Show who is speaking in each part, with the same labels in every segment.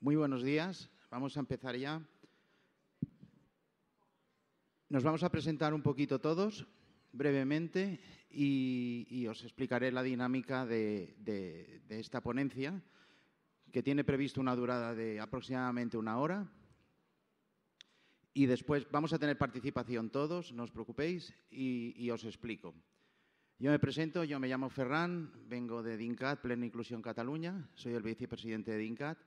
Speaker 1: Muy buenos días. Vamos a empezar ya. Nos vamos a presentar un poquito todos, brevemente, y, os explicaré la dinámica de, esta ponencia, que tiene previsto una durada de aproximadamente una hora. Y después vamos a tener participación todos, no os preocupéis, y, os explico. Yo me presento, yo me llamo Ferran, vengo de DINCAT, Plena Inclusión Cataluña, soy el vicepresidente de DINCAT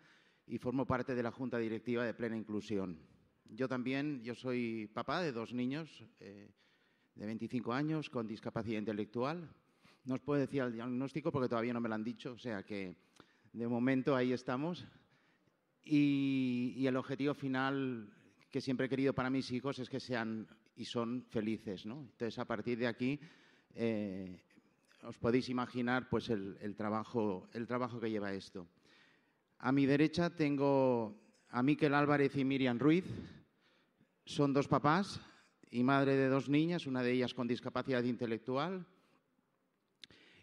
Speaker 1: y formo parte de la Junta Directiva de Plena Inclusión. Yo también, yo soy papá de dos niños eh, de 25 años con discapacidad intelectual. No os puedo decir el diagnóstico porque todavía no me lo han dicho, o sea que de momento ahí estamos. Y, y el objetivo final que siempre he querido para mis hijos es que sean y son felices. ¿no? Entonces, a partir de aquí, eh, os podéis imaginar pues, el, trabajo, el trabajo que lleva esto. A mi derecha tengo a Miquel Álvarez y Miriam Ruiz. Son dos papás y madre de dos niñas, una de ellas con discapacidad intelectual.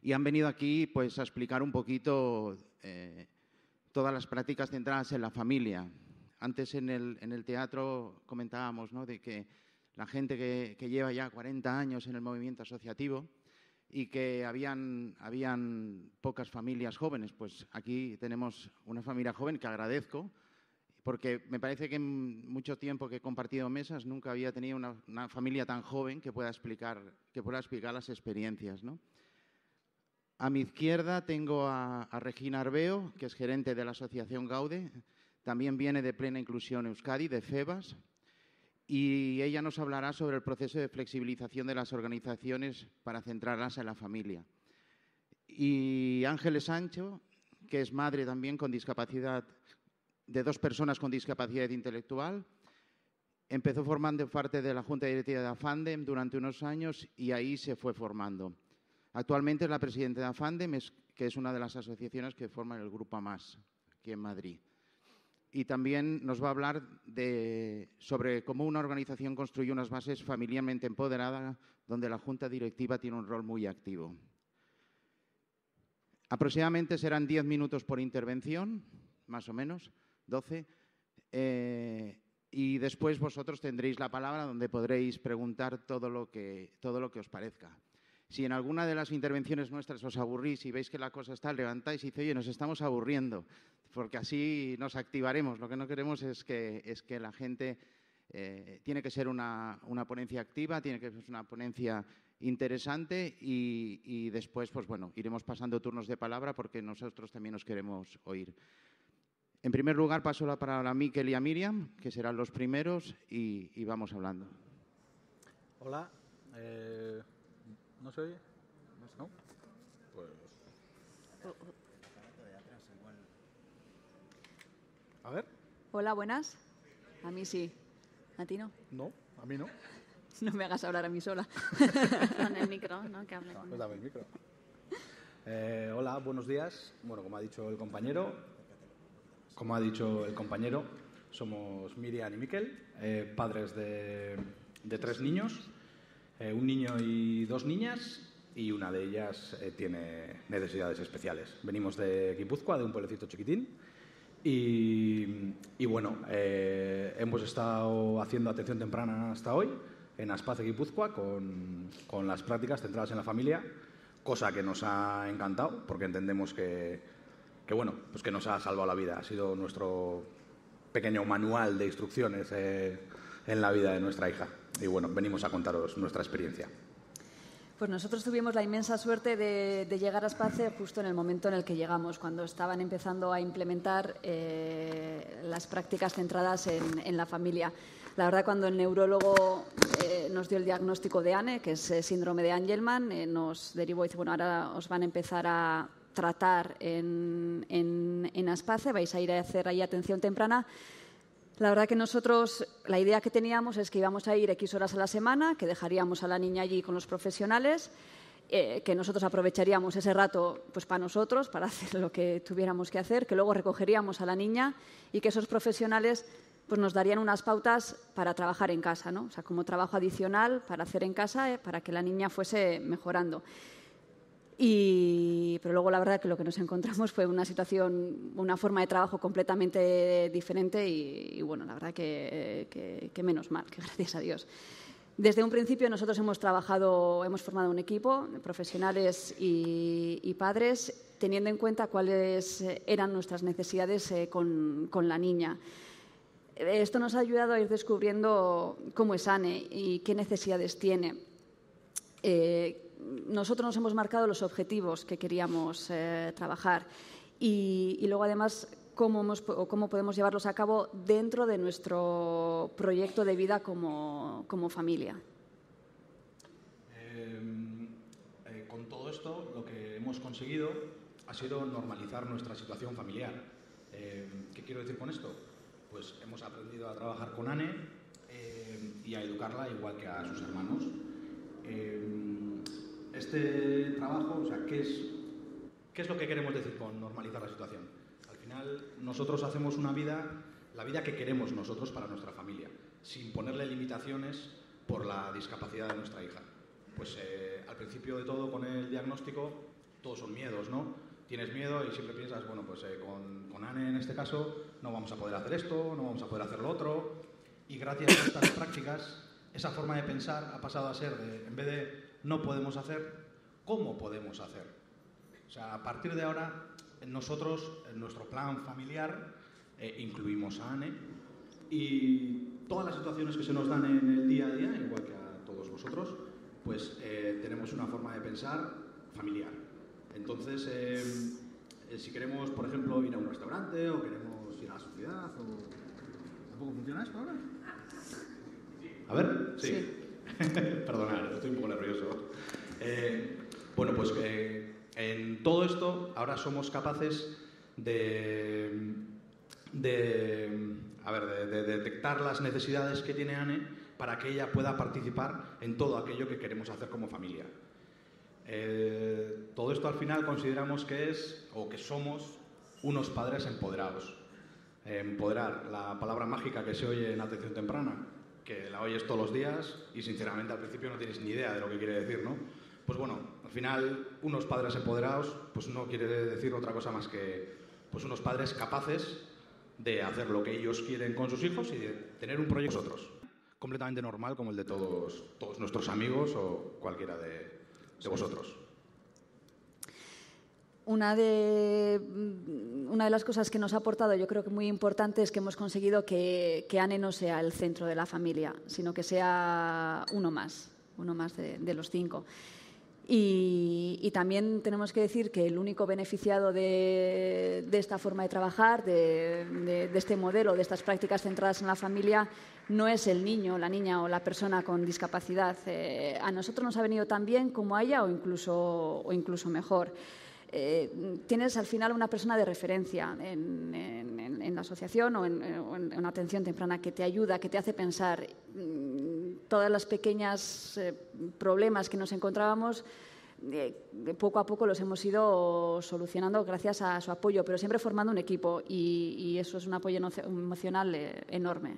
Speaker 1: Y han venido aquí pues, a explicar un poquito eh, todas las prácticas centradas en la familia, antes en el, teatro comentábamos de que la gente que, lleva ya 40 años en el movimiento asociativo y que habían, habían pocas familias jóvenes, pues aquí tenemos una familia joven que agradezco, porque me parece que en mucho tiempo que he compartido mesas nunca había tenido una, familia tan joven que pueda explicar, que pueda explicar las experiencias. A mi izquierda tengo a, a Regina Arbeo, que es gerente de la Asociación Gaude, también viene de Plena Inclusión Euskadi, de FEBAS, y ella nos hablará sobre el proceso de flexibilización de las organizaciones para centrarlas en la familia. Y Ángeles Sancho, que es madre también con discapacidad, de dos personas con discapacidad intelectual, empezó formando parte de la Junta Directiva de AFANDEM durante unos años y ahí se fue formando. Actualmente es la presidenta de AFANDEM, que es una de las asociaciones que forman el Grupo AMAS, aquí en Madrid y también nos va a hablar sobre cómo una organización construye unas bases familiarmente empoderadas donde la junta directiva tiene un rol muy activo. Aproximadamente serán 10 minutos por intervención, más o menos, 12. Eh, y después vosotros tendréis la palabra donde podréis preguntar todo lo que, todo lo que os parezca. Si en alguna de las intervenciones nuestras os aburrís y veis que la cosa está, levantáis y dice, oye, nos estamos aburriendo, porque así nos activaremos. Lo que no queremos es que, es que la gente eh, tiene que ser una, ponencia activa, tiene que ser una ponencia interesante y, después, pues bueno, iremos pasando turnos de palabra porque nosotros también nos queremos oír. En primer lugar, paso la palabra a Miquel y a Miriam, que serán los primeros, y, vamos hablando.
Speaker 2: Hola. Eh, ¿No se oye? ¿No? Pues... A ver.
Speaker 3: Hola, buenas. A mí sí. ¿A ti no?
Speaker 2: No, a mí no.
Speaker 3: No me hagas hablar a mí sola.
Speaker 4: con el micro, ¿no? Que hable
Speaker 2: con pues dame el micro. Eh, hola, buenos días. Bueno, como ha dicho el compañero, como ha dicho el compañero, somos Miriam y Miquel, eh, padres de, de tres niños eh, un niño y dos niñas y una de ellas eh, tiene necesidades especiales. Venimos de Guipúzcoa, de un pueblecito chiquitín, y, bueno, eh, hemos estado haciendo atención temprana hasta hoy en Aspace Guipúzcoa con, las prácticas centradas en la familia, cosa que nos ha encantado porque entendemos que, que, bueno, pues que nos ha salvado la vida. Ha sido nuestro pequeño manual de instrucciones en la vida de nuestra hija y bueno, venimos a contaros nuestra experiencia.
Speaker 3: Pues nosotros tuvimos la inmensa suerte de, llegar a Espace justo en el momento en el que llegamos, cuando estaban empezando a implementar eh, las prácticas centradas en, la familia. La verdad, cuando el neurólogo eh, nos dio el diagnóstico de ANE, que es eh, síndrome de Angelman, nos derivó y dice, bueno, ahora os van a empezar a tratar en, en, en Aspace, vais a ir a hacer ahí atención temprana. La verdad que nosotros, la idea que teníamos es que íbamos a ir X horas a la semana, que dejaríamos a la niña allí con los profesionales, eh, que nosotros aprovecharíamos ese rato pues, para nosotros, para hacer lo que tuviéramos que hacer, que luego recogeríamos a la niña y que esos profesionales pues, nos darían unas pautas para trabajar en casa, ¿no? o sea, como trabajo adicional para hacer en casa, eh, para que la niña fuese mejorando. Y, pero luego la verdad que lo que nos encontramos fue una situación, una forma de trabajo completamente diferente y, bueno, la verdad que, que, menos mal, que gracias a Dios. Desde un principio nosotros hemos trabajado, hemos formado un equipo de profesionales y, y padres teniendo en cuenta cuáles eran nuestras necesidades eh, con, con, la niña. Esto nos ha ayudado a ir descubriendo cómo es Anne y qué necesidades tiene. Eh, nosotros nos hemos marcado los objetivos que queríamos eh, trabajar y, luego además cómo, podemos llevarlos a cabo dentro de nuestro proyecto de vida como, familia.
Speaker 2: Em, eh, con todo esto lo que hemos conseguido ha sido normalizar nuestra situación familiar. Em, ¿Qué quiero decir con esto? Pues hemos aprendido a trabajar con Anne em, y a educarla igual que a sus hermanos este trabajo, o sea, ¿qué es, ¿qué es lo que queremos decir con normalizar la situación? Al final, nosotros hacemos una vida, la vida que queremos nosotros para nuestra familia, sin ponerle limitaciones por la discapacidad de nuestra hija. Pues eh, al principio de todo, con el diagnóstico, todos son miedos, ¿no? Tienes miedo y siempre piensas, bueno, pues eh, con, con Anne en este caso no vamos a poder hacer esto, no vamos a poder hacer lo otro. Y gracias a estas prácticas, esa forma de pensar ha pasado a ser, de, en vez de no podemos hacer, ¿cómo podemos hacer? O sea, a partir de ahora, nosotros, en nuestro plan familiar, eh, incluimos a ANE y todas las situaciones que se nos dan en el día a día, igual que a todos vosotros, pues eh, tenemos una forma de pensar familiar. Entonces, eh, si queremos, por ejemplo, ir a un restaurante o queremos ir a la sociedad, o... ¿tampoco funciona esto ahora? A ver, sí. Perdonad, estoy un poco nervioso. Eh, bueno, pues eh, en todo esto ahora somos capaces de, a ver, de, detectar las necesidades que tiene Anne para que ella pueda participar en todo aquello que queremos hacer como familia. Eh, todo esto al final consideramos que es o que somos unos padres empoderados. Empoderar, la palabra mágica que se oye en atención temprana, que la oyes todos los días y sinceramente al principio no tienes ni idea de lo que quiere decir, ¿no? Pues bueno, al final unos padres empoderados pues no quiere decir otra cosa más que pues unos padres capaces de hacer lo que ellos quieren con sus hijos y de tener un proyecto otros completamente normal como el de todos, todos nuestros amigos o cualquiera de, de vosotros.
Speaker 3: Una de, mm, una de las cosas que nos ha aportado, yo creo que muy importante, es que hemos conseguido que, que Anne no sea el centro de la familia, sino que sea uno más, uno más de, los cinco. Y, también tenemos que decir que el único beneficiado de, de esta forma de trabajar, de, de, este modelo, de estas prácticas centradas en la familia, no es el niño, la niña o la persona con discapacidad. Eh, a nosotros nos ha venido tan bien como a ella o incluso, o incluso mejor. Eh, tienes al final una persona de referencia en, la asociación o en, una atención temprana que te ayuda, que te hace pensar mm, todas las pequeñas eh, problemas que nos encontrábamos. Eh, poco a poco los hemos ido solucionando gracias a su apoyo, pero siempre formando un equipo y, eso es un apoyo emocional enorme.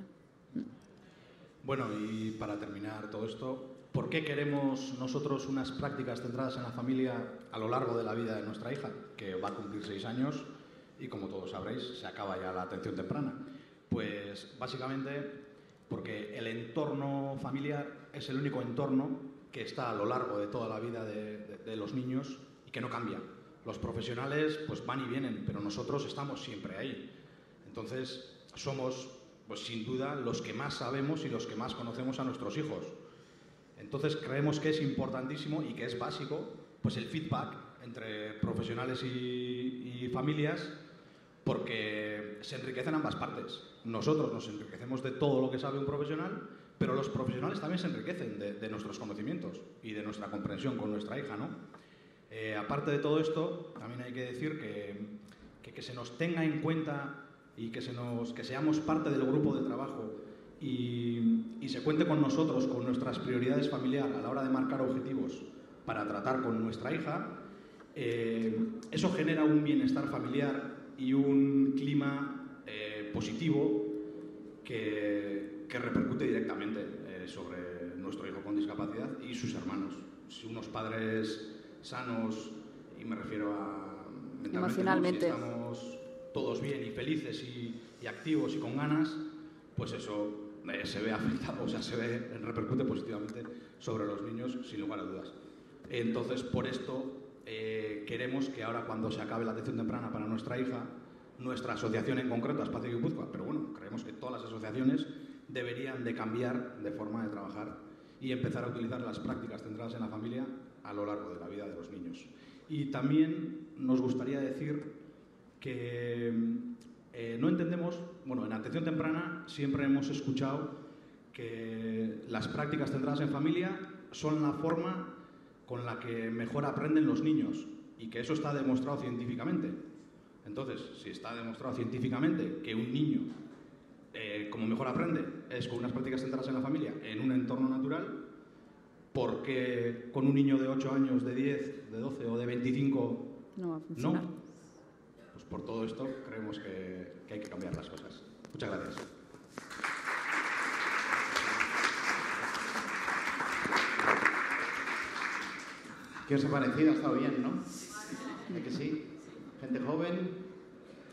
Speaker 2: Bueno, y para terminar todo esto, ¿Por qué queremos nosotros unas prácticas centradas en la familia a lo largo de la vida de nuestra hija, que va a cumplir seis años y como todos sabréis, se acaba ya la atención temprana? Pues básicamente porque el entorno familiar es el único entorno que está a lo largo de toda la vida de, los niños y que no cambia. Los profesionales pues van y vienen, pero nosotros estamos siempre ahí. Entonces somos pues sin duda los que más sabemos y los que más conocemos a nuestros hijos. Entonces creemos que es importantísimo y que es básico pues el feedback entre profesionales y, familias porque se enriquecen ambas partes. Nosotros nos enriquecemos de todo lo que sabe un profesional, pero los profesionales también se enriquecen de, nuestros conocimientos y de nuestra comprensión con nuestra hija. ¿no? Eh, aparte de todo esto, también hay que decir que, que, se nos tenga en cuenta y que, se nos, que seamos parte del grupo de trabajo y, se cuente con nosotros, con nuestras prioridades familiares a la hora de marcar objetivos para tratar con nuestra hija, eh, eso genera un bienestar familiar y un clima eh, positivo que, que, repercute directamente eh, sobre nuestro hijo con discapacidad y sus hermanos. Si unos padres sanos y me refiero a
Speaker 3: Emocionalmente.
Speaker 2: Si estamos todos bien y felices y, y activos y con ganas, pues eso eh, se ve afectado, o sea, se ve, repercute positivamente sobre los niños, sin lugar a dudas. Entonces, por esto eh, queremos que ahora, cuando se acabe la atención temprana para nuestra hija, nuestra asociación en concreto, Espacio Guipúzcoa, pero bueno, creemos que todas las asociaciones deberían de cambiar de forma de trabajar y empezar a utilizar las prácticas centradas en la familia a lo largo de la vida de los niños. Y también nos gustaría decir que eh, no entendemos, bueno, en atención temprana siempre hemos escuchado que las prácticas centradas en familia son la forma con la que mejor aprenden los niños y que eso está demostrado científicamente. Entonces, si está demostrado científicamente que un niño, eh, como mejor aprende, es con unas prácticas centradas en la familia, en un entorno natural, ¿por qué con un niño de 8 años, de 10, de 12 o de 25
Speaker 3: No va a funcionar.
Speaker 2: no? Pues por todo esto creemos que, que hay que cambiar las cosas. Muchas gracias.
Speaker 1: ¿Qué os ha parecido? Ha estado bien, ¿no? ¿Es que sí? Gente joven,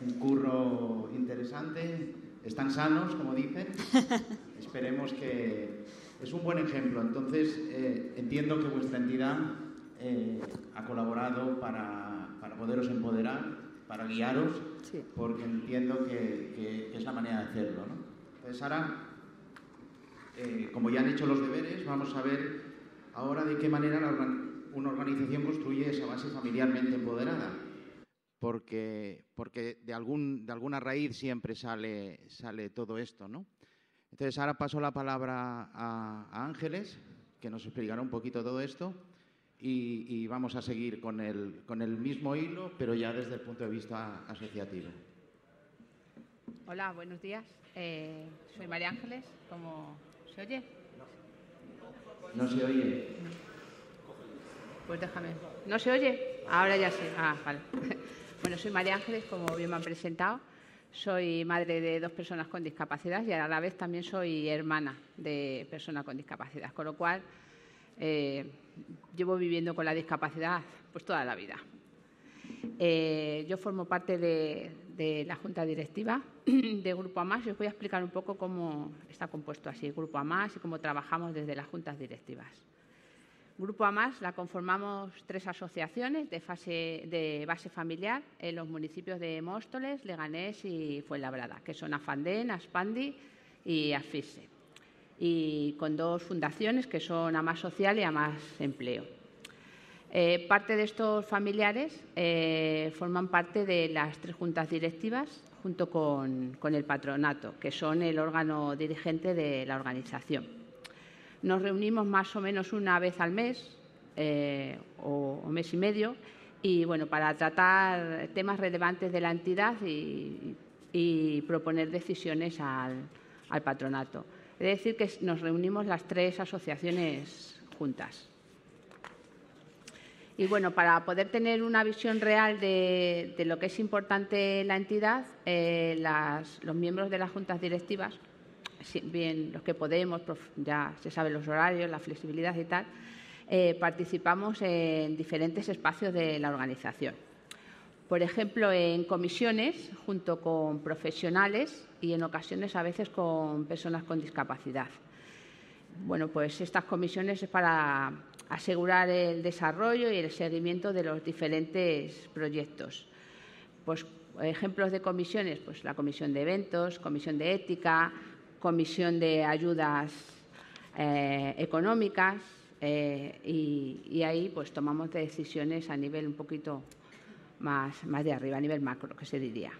Speaker 1: un curro interesante, están sanos, como dicen. Esperemos que... Es un buen ejemplo. Entonces, eh, entiendo que vuestra entidad eh, ha colaborado para, para poderos empoderar, para guiaros,
Speaker 3: Sí.
Speaker 1: porque entiendo que, que es la manera de hacerlo, ¿no? Entonces, ahora, eh, como ya han hecho los deberes, vamos a ver ahora de qué manera la organ- una organización construye esa base familiarmente empoderada. Porque, porque de, algún, de alguna raíz siempre sale, sale todo esto, ¿no? Entonces, ahora paso la palabra a, a Ángeles, que nos explicará un poquito todo esto, y, y vamos a seguir con el, con el mismo hilo, pero ya desde el punto de vista asociativo.
Speaker 5: Hola, buenos días. Eh, soy María Ángeles. ¿Cómo se oye?
Speaker 1: No se oye.
Speaker 5: Pues déjame. ¿No se oye? Ahora ya sé. Ah, vale. Bueno, soy María Ángeles, como bien me han presentado. Soy madre de dos personas con discapacidad y a la vez también soy hermana de persona con discapacidad, con lo cual eh, llevo viviendo con la discapacidad pues toda la vida. Eh, yo formo parte de, de la Junta Directiva de Grupo AMAS y os voy a explicar un poco cómo está compuesto así Grupo AMAS y cómo trabajamos desde las juntas directivas. Grupo AMAS la conformamos tres asociaciones de, base familiar en los municipios de Móstoles, Leganés y Fuenlabrada, que son Afandén, Aspandi y Asfise. Y con dos fundaciones que son AMAS Social y AMAS Empleo. Eh, parte de estos familiares eh, forman parte de las tres juntas directivas junto con el patronato, que son el órgano dirigente de la organización. Nos reunimos más o menos una vez al mes eh, o, mes y medio y bueno para tratar temas relevantes de la entidad y, proponer decisiones al, patronato. Es decir, que nos reunimos las tres asociaciones juntas. Y bueno, para poder tener una visión real de, lo que es importante la entidad, eh, los miembros de las juntas directivas, bien los que podemos, ya se saben los horarios, la flexibilidad y tal, eh, participamos en diferentes espacios de la organización. Por ejemplo, en comisiones junto con profesionales y en ocasiones a veces con personas con discapacidad. Bueno, pues estas comisiones es para asegurar el desarrollo y el seguimiento de los diferentes proyectos. Pues ejemplos de comisiones, pues la comisión de eventos, comisión de ética, comisión de ayudas eh, económicas eh, y, ahí pues tomamos decisiones a nivel un poquito más, más de arriba, a nivel macro, que se diría.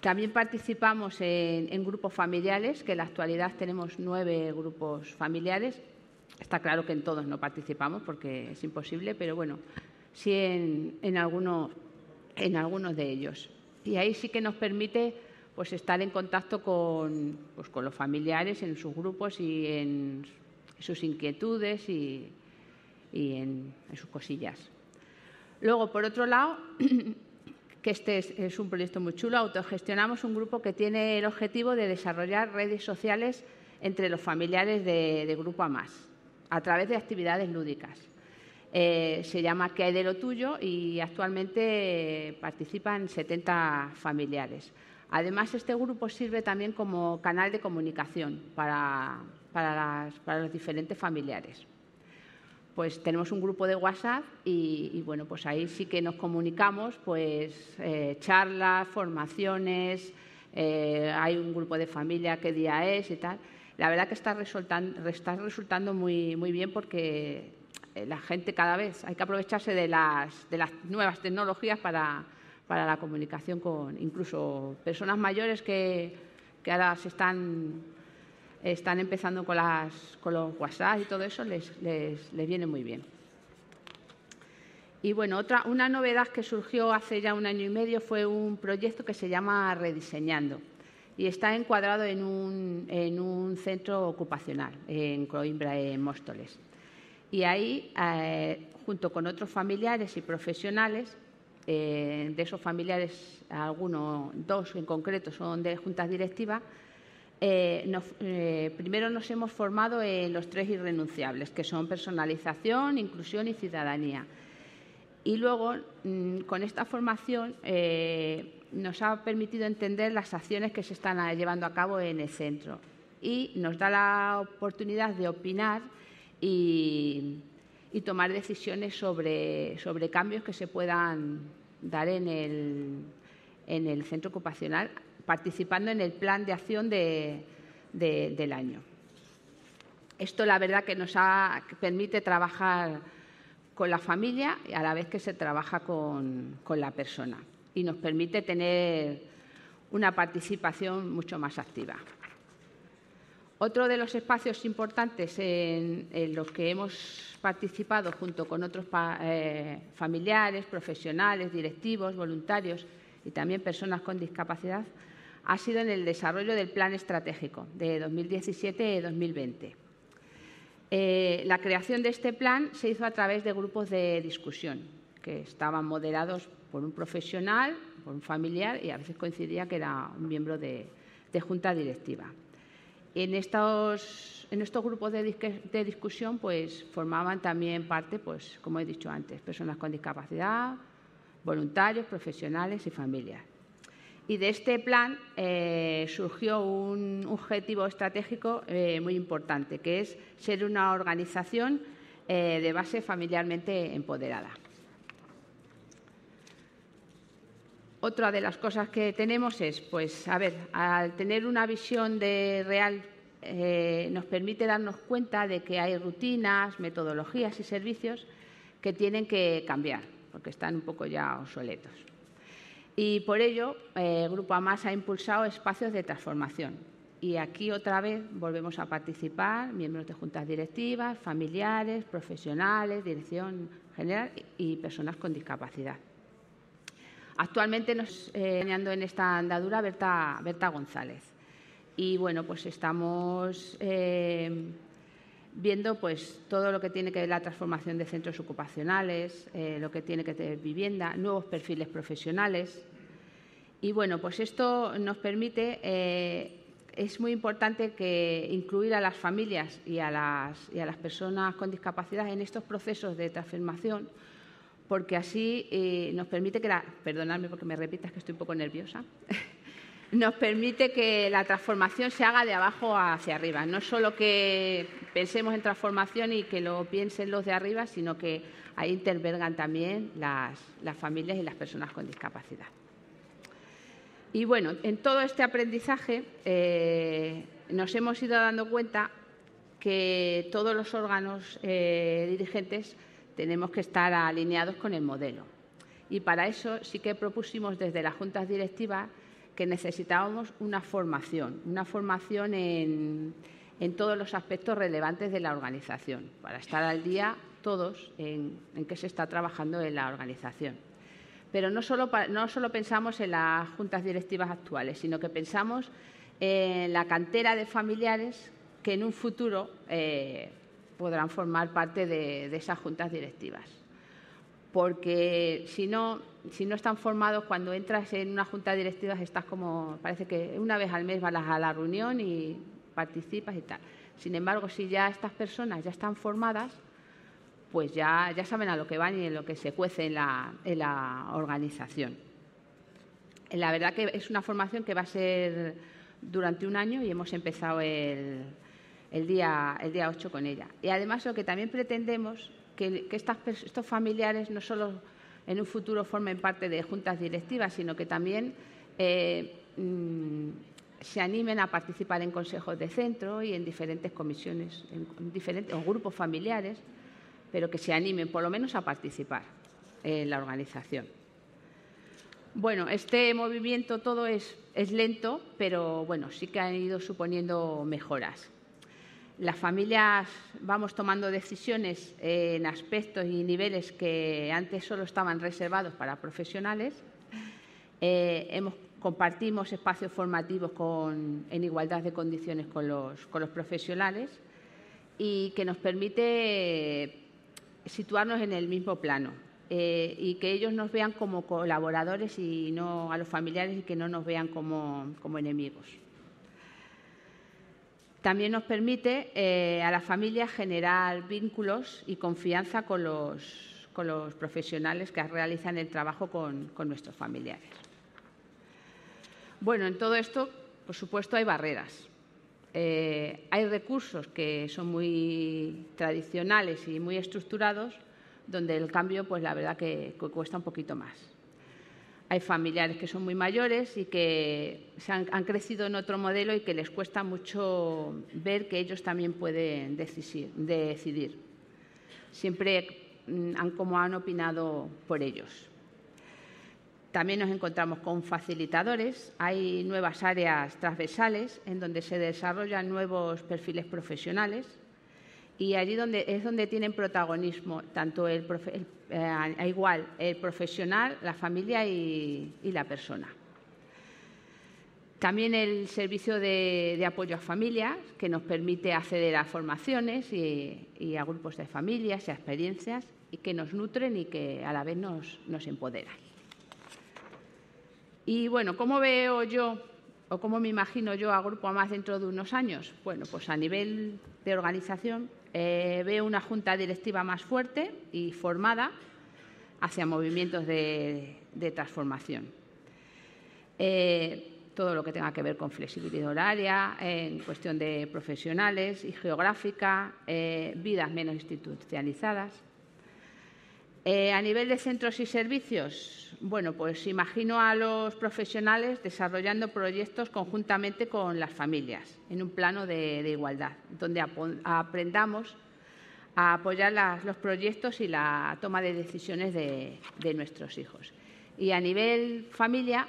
Speaker 5: También participamos en, en grupos familiares, que en la actualidad tenemos nueve grupos familiares. Está claro que en todos no participamos porque es imposible, pero bueno, sí en, en, algunos, en algunos de ellos. Y ahí sí que nos permite pues, estar en contacto con, pues, con los familiares en sus grupos y en sus inquietudes y, y en, sus cosillas. Luego, por otro lado, que este es, un proyecto muy chulo, autogestionamos un grupo que tiene el objetivo de desarrollar redes sociales entre los familiares de, de Grupo AMAS a través de actividades lúdicas. Eh, se llama ¿Qué hay de lo tuyo? y actualmente participan 70 familiares. Además, este grupo sirve también como canal de comunicación para, los diferentes familiares. Pues tenemos un grupo de WhatsApp y, bueno, pues ahí sí que nos comunicamos, pues eh, charlas, formaciones, eh, hay un grupo de familia, qué día es y tal. La verdad que está resultando, está resultando muy, muy bien porque eh, la gente cada vez hay que aprovecharse de las, de las nuevas tecnologías para, para, la comunicación con incluso personas mayores que, que ahora se están, están empezando con, las, con los WhatsApp y todo eso, les, les, les viene muy bien. Y bueno, otra, una novedad que surgió hace ya un año y medio fue un proyecto que se llama Rediseñando y está encuadrado en un, en un centro ocupacional en Coimbra, en Móstoles. Y ahí, eh, junto con otros familiares y profesionales, eh, de esos familiares, algunos, dos en concreto, son de juntas directivas, eh, primero nos hemos formado en los tres irrenunciables, que son personalización, inclusión y ciudadanía. Y luego, mm, con esta formación, nos ha permitido entender las acciones que se están llevando a cabo en el centro y nos da la oportunidad de opinar y, tomar decisiones sobre, sobre, cambios que se puedan dar en el, en el, centro ocupacional, participando en el plan de acción del año. Esto la verdad que nos permite trabajar con la familia y a la vez que se trabaja con, con la persona y nos permite tener una participación mucho más activa. Otro de los espacios importantes en, los que hemos participado junto con otros eh, familiares, profesionales, directivos, voluntarios y también personas con discapacidad ha sido en el desarrollo del Plan Estratégico de 2017-2020. Eh, la creación de este plan se hizo a través de grupos de discusión que estaban moderados por un profesional, por un familiar y a veces coincidía que era un miembro de junta directiva. En estos, grupos de, de, discusión pues, formaban también parte, pues, como he dicho antes, personas con discapacidad, voluntarios, profesionales y familias. Y de este plan eh, surgió un objetivo estratégico eh, muy importante, que es ser una organización eh, de base familiarmente empoderada. Otra de las cosas que tenemos es, pues, a ver, al tener una visión de real eh, nos permite darnos cuenta de que hay rutinas, metodologías y servicios que tienen que cambiar, porque están un poco ya obsoletos. Y por ello, el eh, Grupo AMAS ha impulsado espacios de transformación. Y aquí otra vez volvemos a participar miembros de juntas directivas, familiares, profesionales, dirección general y personas con discapacidad. Actualmente nos eh, en esta andadura Berta, González. Y bueno, pues estamos eh, viendo pues todo lo que tiene que ver la transformación de centros ocupacionales, eh, lo que tiene que ver vivienda, nuevos perfiles profesionales. Y bueno, pues esto nos permite, eh, es muy importante que incluir a las familias y a las, y a las personas con discapacidad en estos procesos de transformación porque así eh, nos permite que la, perdonadme porque me repitas que estoy un poco nerviosa, nos permite que la transformación se haga de abajo hacia arriba. No solo que pensemos en transformación y que lo piensen los de arriba, sino que ahí intervengan también las, familias y las personas con discapacidad. Y bueno, en todo este aprendizaje eh, nos hemos ido dando cuenta que todos los órganos eh, dirigentes tenemos que estar alineados con el modelo. Y para eso sí que propusimos desde las juntas directivas que necesitábamos una formación, una formación en, todos los aspectos relevantes de la organización, para estar al día todos en, qué se está trabajando en la organización. Pero no solo, no solo pensamos en las juntas directivas actuales, sino que pensamos en la cantera de familiares que en un futuro eh, podrán formar parte de, esas juntas directivas. Porque si no, si no están formados, cuando entras en una junta directiva estás como, parece que una vez al mes vas a la reunión y participas y tal. Sin embargo, si ya estas personas ya están formadas, pues ya, ya saben a lo que van y en lo que se cuece en la, en la organización. La verdad que es una formación que va a ser durante un año y hemos empezado el, el, día, el día 8 con ella. Y además lo que también pretendemos que, que estos familiares no solo en un futuro formen parte de juntas directivas, sino que también eh, mm, se animen a participar en consejos de centro y en diferentes comisiones, en diferentes o grupos familiares, pero que se animen por lo menos a participar en la organización. Bueno, este movimiento todo es, es lento, pero bueno, sí que han ido suponiendo mejoras. Las familias vamos tomando decisiones en aspectos y niveles que antes solo estaban reservados para profesionales. Eh, hemos, compartimos espacios formativos con, en igualdad de condiciones con los, profesionales y que nos permite situarnos en el mismo plano eh, y que ellos nos vean como colaboradores y no a los familiares y que no nos vean como enemigos. También nos permite eh, a la familia generar vínculos y confianza con los, profesionales que realizan el trabajo con, nuestros familiares. Bueno, en todo esto, por supuesto, hay barreras. Eh, hay recursos que son muy tradicionales y muy estructurados, donde el cambio, pues la verdad que cuesta un poquito más. Hay familiares que son muy mayores y que se han, han, crecido en otro modelo y que les cuesta mucho ver que ellos también pueden decidir. Siempre mm, han, como han opinado por ellos. También nos encontramos con facilitadores. Hay nuevas áreas transversales en donde se desarrollan nuevos perfiles profesionales y allí donde, es donde tienen protagonismo tanto el, el eh, igual el profesional, la familia y, la persona. También el servicio de, apoyo a familias, que nos permite acceder a formaciones y, a grupos de familias y a experiencias y que nos nutren y que a la vez nos, nos empoderan. Y bueno, ¿cómo veo yo o cómo me imagino yo a Grupo más dentro de unos años? Bueno, pues a nivel de organización eh, veo una junta directiva más fuerte y formada hacia movimientos de, transformación. Eh, todo lo que tenga que ver con flexibilidad horaria, en cuestión de profesionales y geográfica, eh, vidas menos institucionalizadas. Eh, a nivel de centros y servicios, bueno, pues imagino a los profesionales desarrollando proyectos conjuntamente con las familias, en un plano de, igualdad, donde ap aprendamos a apoyar los proyectos y la toma de decisiones de, de nuestros hijos. Y a nivel familia,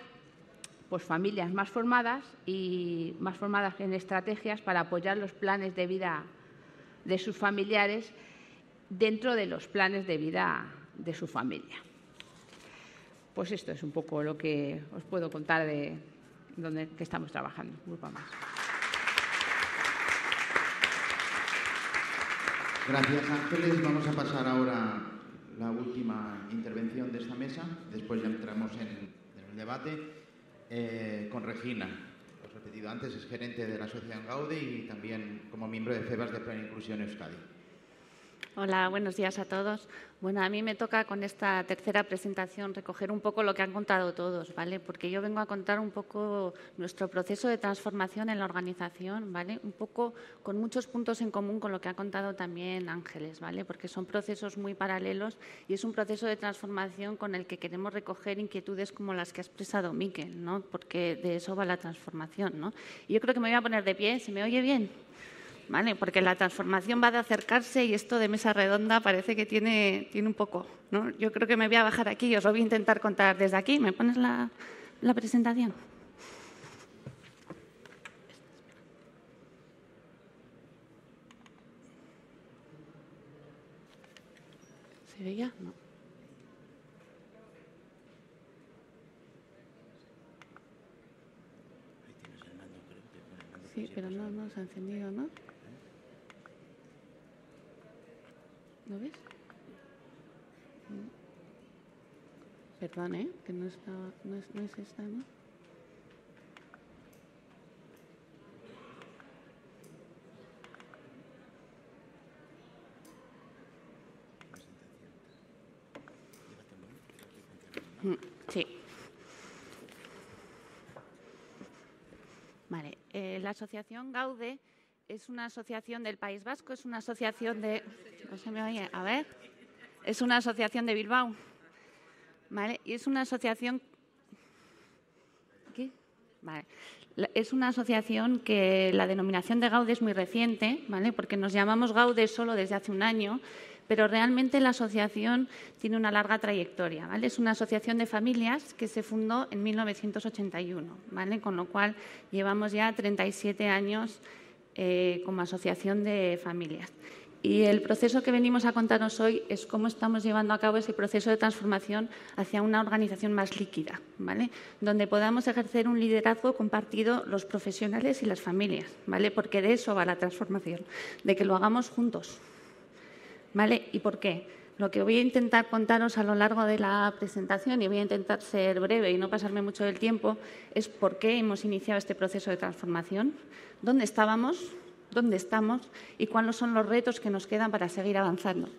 Speaker 5: pues familias más formadas y más formadas en estrategias para apoyar los planes de vida de sus familiares dentro de los planes de vida de su familia. Pues esto es un poco lo que os puedo contar de donde que estamos trabajando. Grupo más.
Speaker 1: Gracias, Ángeles. Vamos a pasar ahora la última intervención de esta mesa. Después ya entramos en, el debate eh, con Regina. Lo he repetido antes, es gerente de la Asociación Gaude y también como miembro de FEBAS de Plena Inclusión Euskadi.
Speaker 4: Hola, buenos días a todos. Bueno, a mí me toca con esta tercera presentación recoger un poco lo que han contado todos, ¿vale? Porque yo vengo a contar un poco nuestro proceso de transformación en la organización, ¿vale? Un poco con muchos puntos en común con lo que ha contado también Ángeles, ¿vale? Porque son procesos muy paralelos y es un proceso de transformación con el que queremos recoger inquietudes como las que ha expresado Miquel, ¿no? Porque de eso va la transformación, ¿no? Y yo creo que me voy a poner de pie, ¿se me oye bien? ¿Vale? Porque la transformación va de acercarse y esto de mesa redonda parece que tiene, tiene un poco, ¿no? Yo creo que me voy a bajar aquí y os lo voy a intentar contar desde aquí. ¿Me pones la, la presentación? ¿Se veía? No. Sí, pero no, no se ha encendido, ¿no? ¿Lo? Mm. Perdón, ¿eh? Que no, está, no, es, no es esta, ¿no? Mm, sí. Vale. Eh, la asociación Gaude es una asociación del País Vasco, es una asociación de... No se me a ver. Es una asociación de Bilbao. ¿Vale? Y es una asociación... Es una asociación que la denominación de Gaude es muy reciente, ¿vale? porque nos llamamos Gaude solo desde hace un año, pero realmente la asociación tiene una larga trayectoria. ¿vale? Es una asociación de familias que se fundó en 1981, ¿vale? con lo cual llevamos ya 37 años eh, como asociación de familias. Y el proceso que venimos a contaros hoy es cómo estamos llevando a cabo ese proceso de transformación hacia una organización más líquida, ¿vale? donde podamos ejercer un liderazgo compartido los profesionales y las familias, ¿vale? porque de eso va la transformación, de que lo hagamos juntos. ¿vale? ¿Y por qué? Lo que voy a intentar contaros a lo largo de la presentación, y voy a intentar ser breve y no pasarme mucho del tiempo, es por qué hemos iniciado este proceso de transformación, dónde estábamos, dónde estamos y cuáles son los retos que nos quedan para seguir avanzando.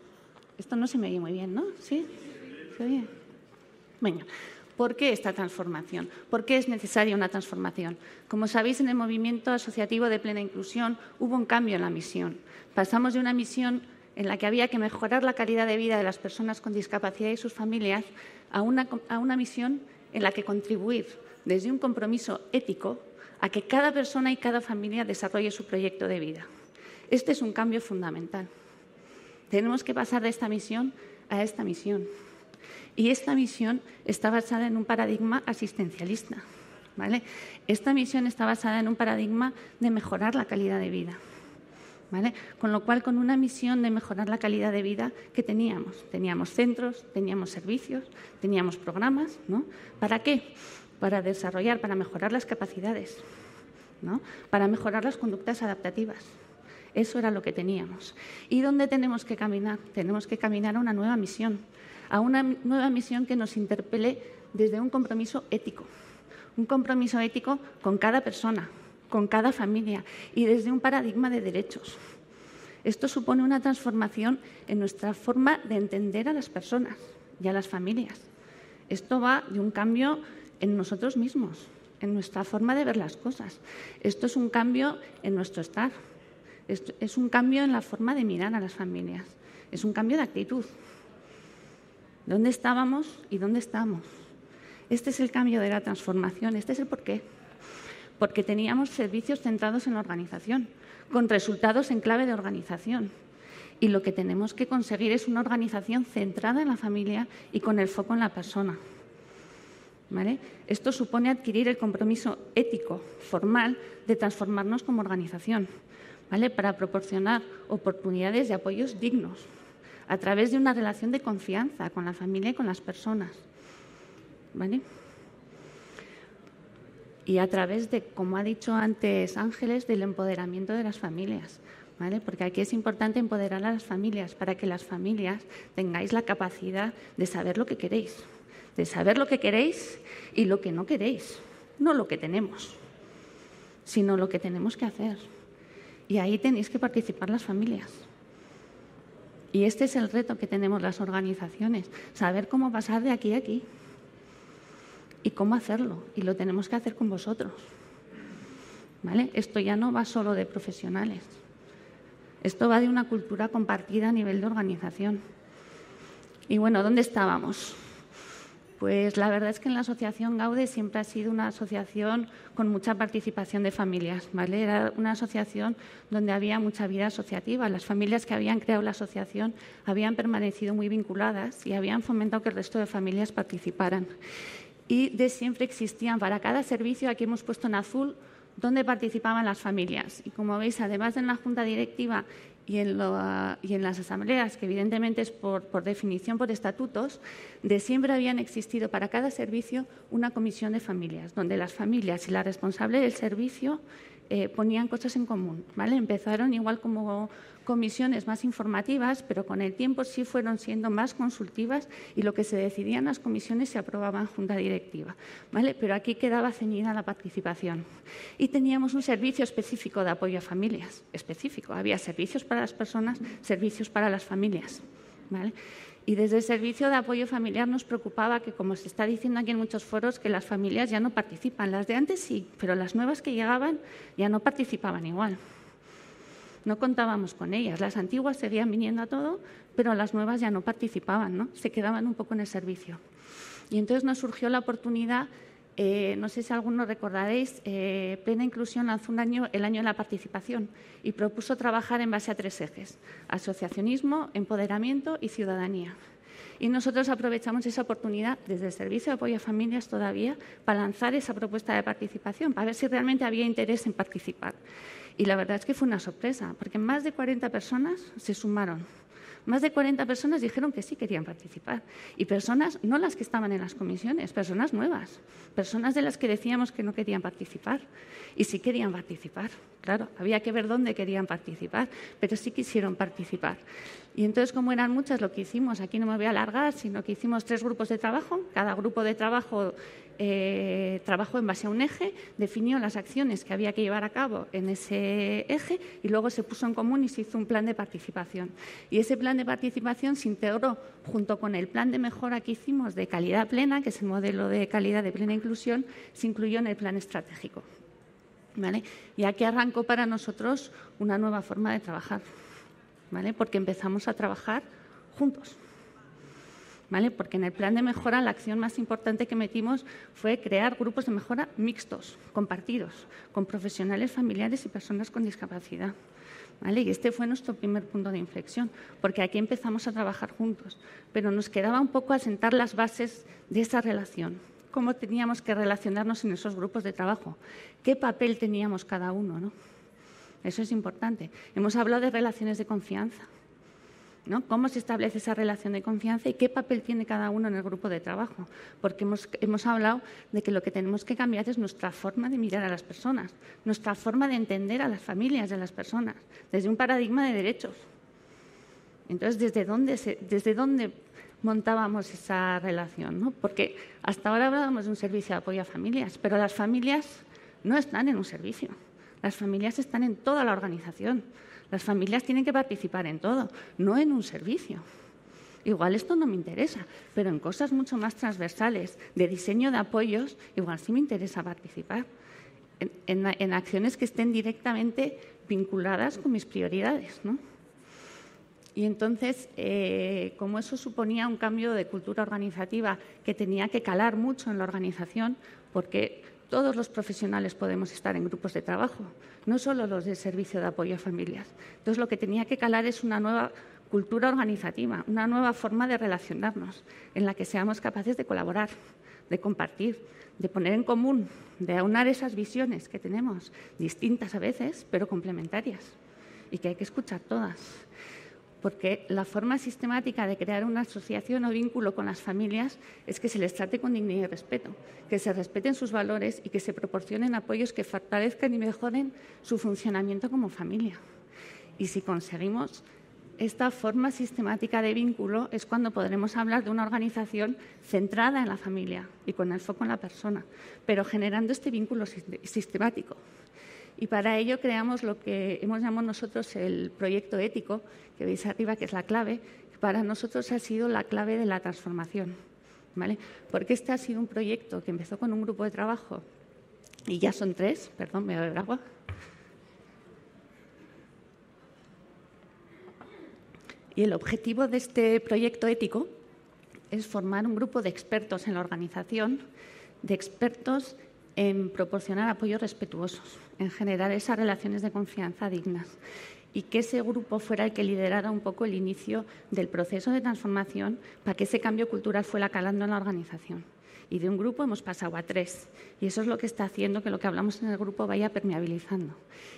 Speaker 4: Esto no se me oye muy bien, ¿no? ¿Sí? ¿Se oye? Bueno, ¿por qué esta transformación? ¿Por qué es necesaria una transformación? Como sabéis, en el movimiento asociativo de plena inclusión hubo un cambio en la misión. Pasamos de una misión en la que había que mejorar la calidad de vida de las personas con discapacidad y sus familias a una, a una misión en la que contribuir desde un compromiso ético a que cada persona y cada familia desarrolle su proyecto de vida. Este es un cambio fundamental. Tenemos que pasar de esta misión a esta misión. Y esta misión está basada en un paradigma asistencialista. ¿vale? Esta misión está basada en un paradigma de mejorar la calidad de vida. Con lo cual, con una misión de mejorar la calidad de vida que teníamos. Teníamos centros, teníamos servicios, teníamos programas. ¿no? ¿Para qué? para desarrollar, para mejorar las capacidades, ¿no? para mejorar las conductas adaptativas. Eso era lo que teníamos. ¿Y dónde tenemos que caminar? Tenemos que caminar a una nueva misión, a una nueva misión que nos interpele desde un compromiso ético, un compromiso ético con cada persona, con cada familia y desde un paradigma de derechos. Esto supone una transformación en nuestra forma de entender a las personas y a las familias. Esto va de un cambio en nosotros mismos, en nuestra forma de ver las cosas. Esto es un cambio en nuestro estar, es un cambio en la forma de mirar a las familias, es un cambio de actitud. ¿Dónde estábamos y dónde estamos? Este es el cambio de la transformación, este es el porqué. Porque teníamos servicios centrados en la organización, con resultados en clave de organización. Y lo que tenemos que conseguir es una organización centrada en la familia y con el foco en la persona. Esto supone adquirir el compromiso ético formal de transformarnos como organización ¿vale? para proporcionar oportunidades de apoyos dignos a través de una relación de confianza con la familia y con las personas. ¿vale? Y a través de, como ha dicho antes Ángeles, del empoderamiento de las familias. ¿Vale? Porque aquí es importante empoderar a las familias para que las familias tengáis la capacidad de saber lo que queréis, de saber lo que queréis y lo que no queréis, no lo que tenemos, sino lo que tenemos que hacer. Y ahí tenéis que participar las familias. Y este es el reto que tenemos las organizaciones, saber cómo pasar de aquí a aquí y cómo hacerlo. Y lo tenemos que hacer con vosotros. ¿Vale? Esto ya no va solo de profesionales. Esto va de una cultura compartida a nivel de organización. Y bueno, ¿dónde estábamos? Pues la verdad es que en la Asociación Gaude siempre ha sido una asociación con mucha participación de familias. ¿vale? Era una asociación donde había mucha vida asociativa. Las familias que habían creado la asociación habían permanecido muy vinculadas y habían fomentado que el resto de familias participaran. Y de siempre existían para cada servicio, aquí hemos puesto en azul, donde participaban las familias. Y como veis, además de en la Junta Directiva y en, las asambleas, que evidentemente es por, definición, por estatutos, de siempre habían existido para cada servicio una comisión de familias, donde las familias y la responsable del servicio eh, ponían cosas en común. ¿vale? Empezaron igual como comisiones más informativas, pero con el tiempo sí fueron siendo más consultivas y lo que se decidía en las comisiones se aprobaba en junta directiva. ¿vale? Pero aquí quedaba ceñida la participación. Y teníamos un servicio específico de apoyo a familias, específico. Había servicios para las personas, servicios para las familias. ¿vale? Y desde el servicio de apoyo familiar nos preocupaba que, como se está diciendo aquí en muchos foros, que las familias ya no participan. Las de antes sí, pero las nuevas que llegaban ya no participaban igual. No contábamos con ellas. Las antiguas seguían viniendo a todo, pero las nuevas ya no participaban, ¿no? Se quedaban un poco en el servicio. Y entonces nos surgió la oportunidad eh, no sé si algunos recordaréis, eh, Plena Inclusión lanzó un año, el año de la participación y propuso trabajar en base a tres ejes, asociacionismo, empoderamiento y ciudadanía. Y nosotros aprovechamos esa oportunidad desde el Servicio de Apoyo a Familias todavía para lanzar esa propuesta de participación, para ver si realmente había interés en participar. Y la verdad es que fue una sorpresa, porque más de 40 personas se sumaron más de 40 personas dijeron que sí querían participar. Y personas, no las que estaban en las comisiones, personas nuevas, personas de las que decíamos que no querían participar. Y sí querían participar, claro, había que ver dónde querían participar, pero sí quisieron participar. Y entonces, como eran muchas, lo que hicimos, aquí no me voy a alargar, sino que hicimos tres grupos de trabajo, cada grupo de trabajo eh, trabajó en base a un eje, definió las acciones que había que llevar a cabo en ese eje y luego se puso en común y se hizo un plan de participación. Y ese plan de participación se integró junto con el plan de mejora que hicimos de calidad plena, que es el modelo de calidad de plena inclusión, se incluyó en el plan estratégico. ¿Vale? Y aquí arrancó para nosotros una nueva forma de trabajar, ¿vale? porque empezamos a trabajar juntos. Porque en el plan de mejora la acción más importante que metimos fue crear grupos de mejora mixtos, compartidos, con profesionales familiares y personas con discapacidad. Y este fue nuestro primer punto de inflexión, porque aquí empezamos a trabajar juntos, pero nos quedaba un poco asentar las bases de esa relación. ¿Cómo teníamos que relacionarnos en esos grupos de trabajo? ¿Qué papel teníamos cada uno? Eso es importante. Hemos hablado de relaciones de confianza. ¿Cómo se establece esa relación de confianza y qué papel tiene cada uno en el grupo de trabajo? Porque hemos, hablado de que lo que tenemos que cambiar es nuestra forma de mirar a las personas, nuestra forma de entender a las familias de las personas, desde un paradigma de derechos. Entonces, ¿desde dónde, desde dónde montábamos esa relación? Porque hasta ahora hablábamos de un servicio de apoyo a familias, pero las familias no están en un servicio, las familias están en toda la organización. Las familias tienen que participar en todo, no en un servicio. Igual esto no me interesa, pero en cosas mucho más transversales, de diseño de apoyos, igual sí me interesa participar. En, acciones que estén directamente vinculadas con mis prioridades. Y entonces, eh, como eso suponía un cambio de cultura organizativa que tenía que calar mucho en la organización, porque todos los profesionales podemos estar en grupos de trabajo, no solo los del servicio de apoyo a familias. Entonces, lo que tenía que calar es una nueva cultura organizativa, una nueva forma de relacionarnos, en la que seamos capaces de colaborar, de compartir, de poner en común, de aunar esas visiones que tenemos, distintas a veces, pero complementarias, y que hay que escuchar todas porque la forma sistemática de crear una asociación o vínculo con las familias es que se les trate con dignidad y respeto, que se respeten sus valores y que se proporcionen apoyos que fortalezcan y mejoren su funcionamiento como familia. Y si conseguimos esta forma sistemática de vínculo es cuando podremos hablar de una organización centrada en la familia y con el foco en la persona, pero generando este vínculo sistemático. Y para ello creamos lo que hemos llamado nosotros el proyecto ético, que veis arriba, que es la clave, que para nosotros ha sido la clave de la transformación. ¿vale? Porque este ha sido un proyecto que empezó con un grupo de trabajo, y ya son tres, perdón, me voy a agua. Y el objetivo de este proyecto ético es formar un grupo de expertos en la organización, de expertos en proporcionar apoyos respetuosos, en generar esas relaciones de confianza dignas y que ese grupo fuera el que liderara un poco el inicio del proceso de transformación para que ese cambio cultural fuera calando en la organización. Y de un grupo hemos pasado a tres. Y eso es lo que está haciendo que lo que hablamos en el grupo vaya permeabilizando.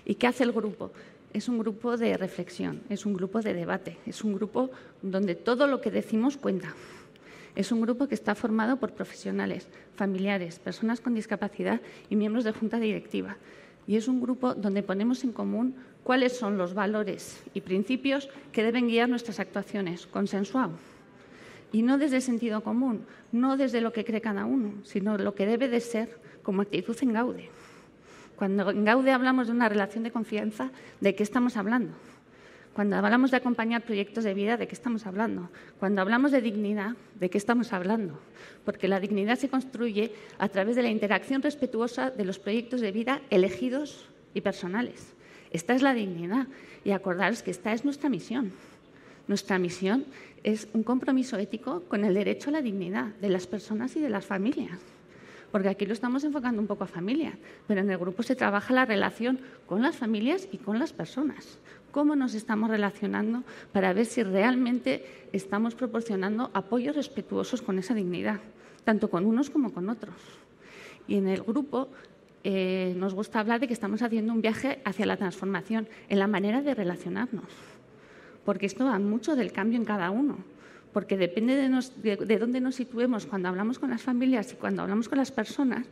Speaker 4: ¿Y qué hace el grupo? Es un grupo de reflexión, es un grupo de debate, es un grupo donde todo lo que decimos cuenta. Es un grupo que está formado por profesionales, familiares, personas con discapacidad y miembros de junta directiva. Y es un grupo donde ponemos en común cuáles son los valores y principios que deben guiar nuestras actuaciones, consensuado. Y no desde sentido común, no desde lo que cree cada uno, sino lo que debe de ser como actitud en Gaude. Cuando en Gaude hablamos de una relación de confianza, ¿de qué estamos hablando? Cuando hablamos de acompañar proyectos de vida, ¿de qué estamos hablando? Cuando hablamos de dignidad, ¿de qué estamos hablando? Porque la dignidad se construye a través de la interacción respetuosa de los proyectos de vida elegidos y personales. Esta es la dignidad. Y acordaros que esta es nuestra misión. Nuestra misión es un compromiso ético con el derecho a la dignidad de las personas y de las familias. Porque aquí lo estamos enfocando un poco a familia, pero en el grupo se trabaja la relación con las familias y con las personas. Cómo nos estamos relacionando para ver si realmente estamos proporcionando apoyos respetuosos con esa dignidad, tanto con unos como con otros. Y en el grupo eh, nos gusta hablar de que estamos haciendo un viaje hacia la transformación en la manera de relacionarnos porque esto va mucho del cambio en cada uno, porque depende de, dónde nos situemos cuando hablamos con las familias y cuando hablamos con las personas,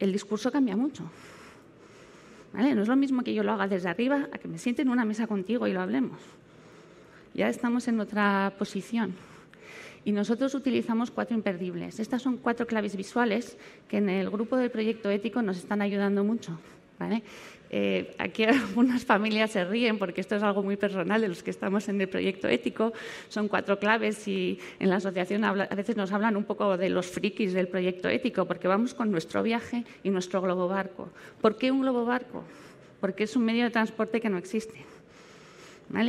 Speaker 4: el discurso cambia mucho. No es lo mismo que yo lo haga desde arriba a que me siente en una mesa contigo y lo hablemos. Ya estamos en otra posición. Y nosotros utilizamos cuatro imperdibles. Estas son cuatro claves visuales que en el grupo del proyecto ético nos están ayudando mucho. Eh, aquí algunas familias se ríen porque esto es algo muy personal de los que estamos en el proyecto ético. Son cuatro claves y en la asociación a veces nos hablan un poco de los frikis del proyecto ético porque vamos con nuestro viaje y nuestro globo barco. ¿Por qué un globo barco? Porque es un medio de transporte que no existe.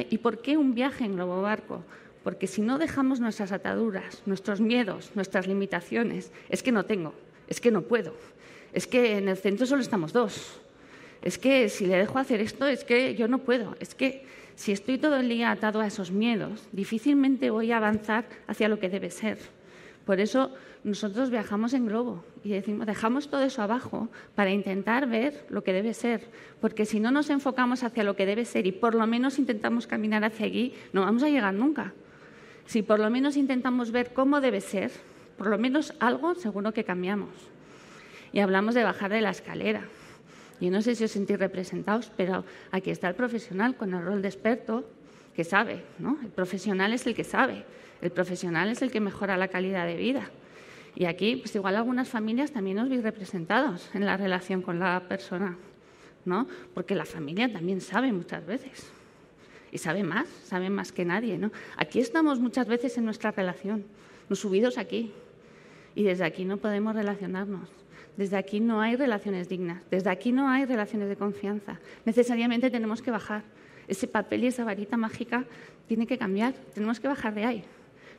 Speaker 4: ¿Y por qué un viaje en globo barco? Porque si no dejamos nuestras ataduras, nuestros miedos, nuestras limitaciones, es que no tengo, es que no puedo, es que en el centro solo estamos dos, es que si le dejo hacer esto, es que yo no puedo, es que si estoy todo el día atado a esos miedos, difícilmente voy a avanzar hacia lo que debe ser. Por eso nosotros viajamos en globo y decimos, dejamos todo eso abajo para intentar ver lo que debe ser, porque si no nos enfocamos hacia lo que debe ser y por lo menos intentamos caminar hacia allí, no vamos a llegar nunca. Si por lo menos intentamos ver cómo debe ser, por lo menos algo seguro que cambiamos. Y hablamos de bajar de la escalera. Yo no sé si os sentís representados, pero aquí está el profesional con el rol de experto que sabe, ¿no? El profesional es el que sabe, el profesional es el que mejora la calidad de vida. Y aquí, pues igual algunas familias también os veis representados en la relación con la persona, ¿no? Porque la familia también sabe muchas veces. Y sabe más, sabe más que nadie, ¿no? Aquí estamos muchas veces en nuestra relación, nos subidos aquí. Y desde aquí no podemos relacionarnos. Desde aquí no hay relaciones dignas, desde aquí no hay relaciones de confianza. Necesariamente tenemos que bajar. Ese papel y esa varita mágica tiene que cambiar, tenemos que bajar de ahí.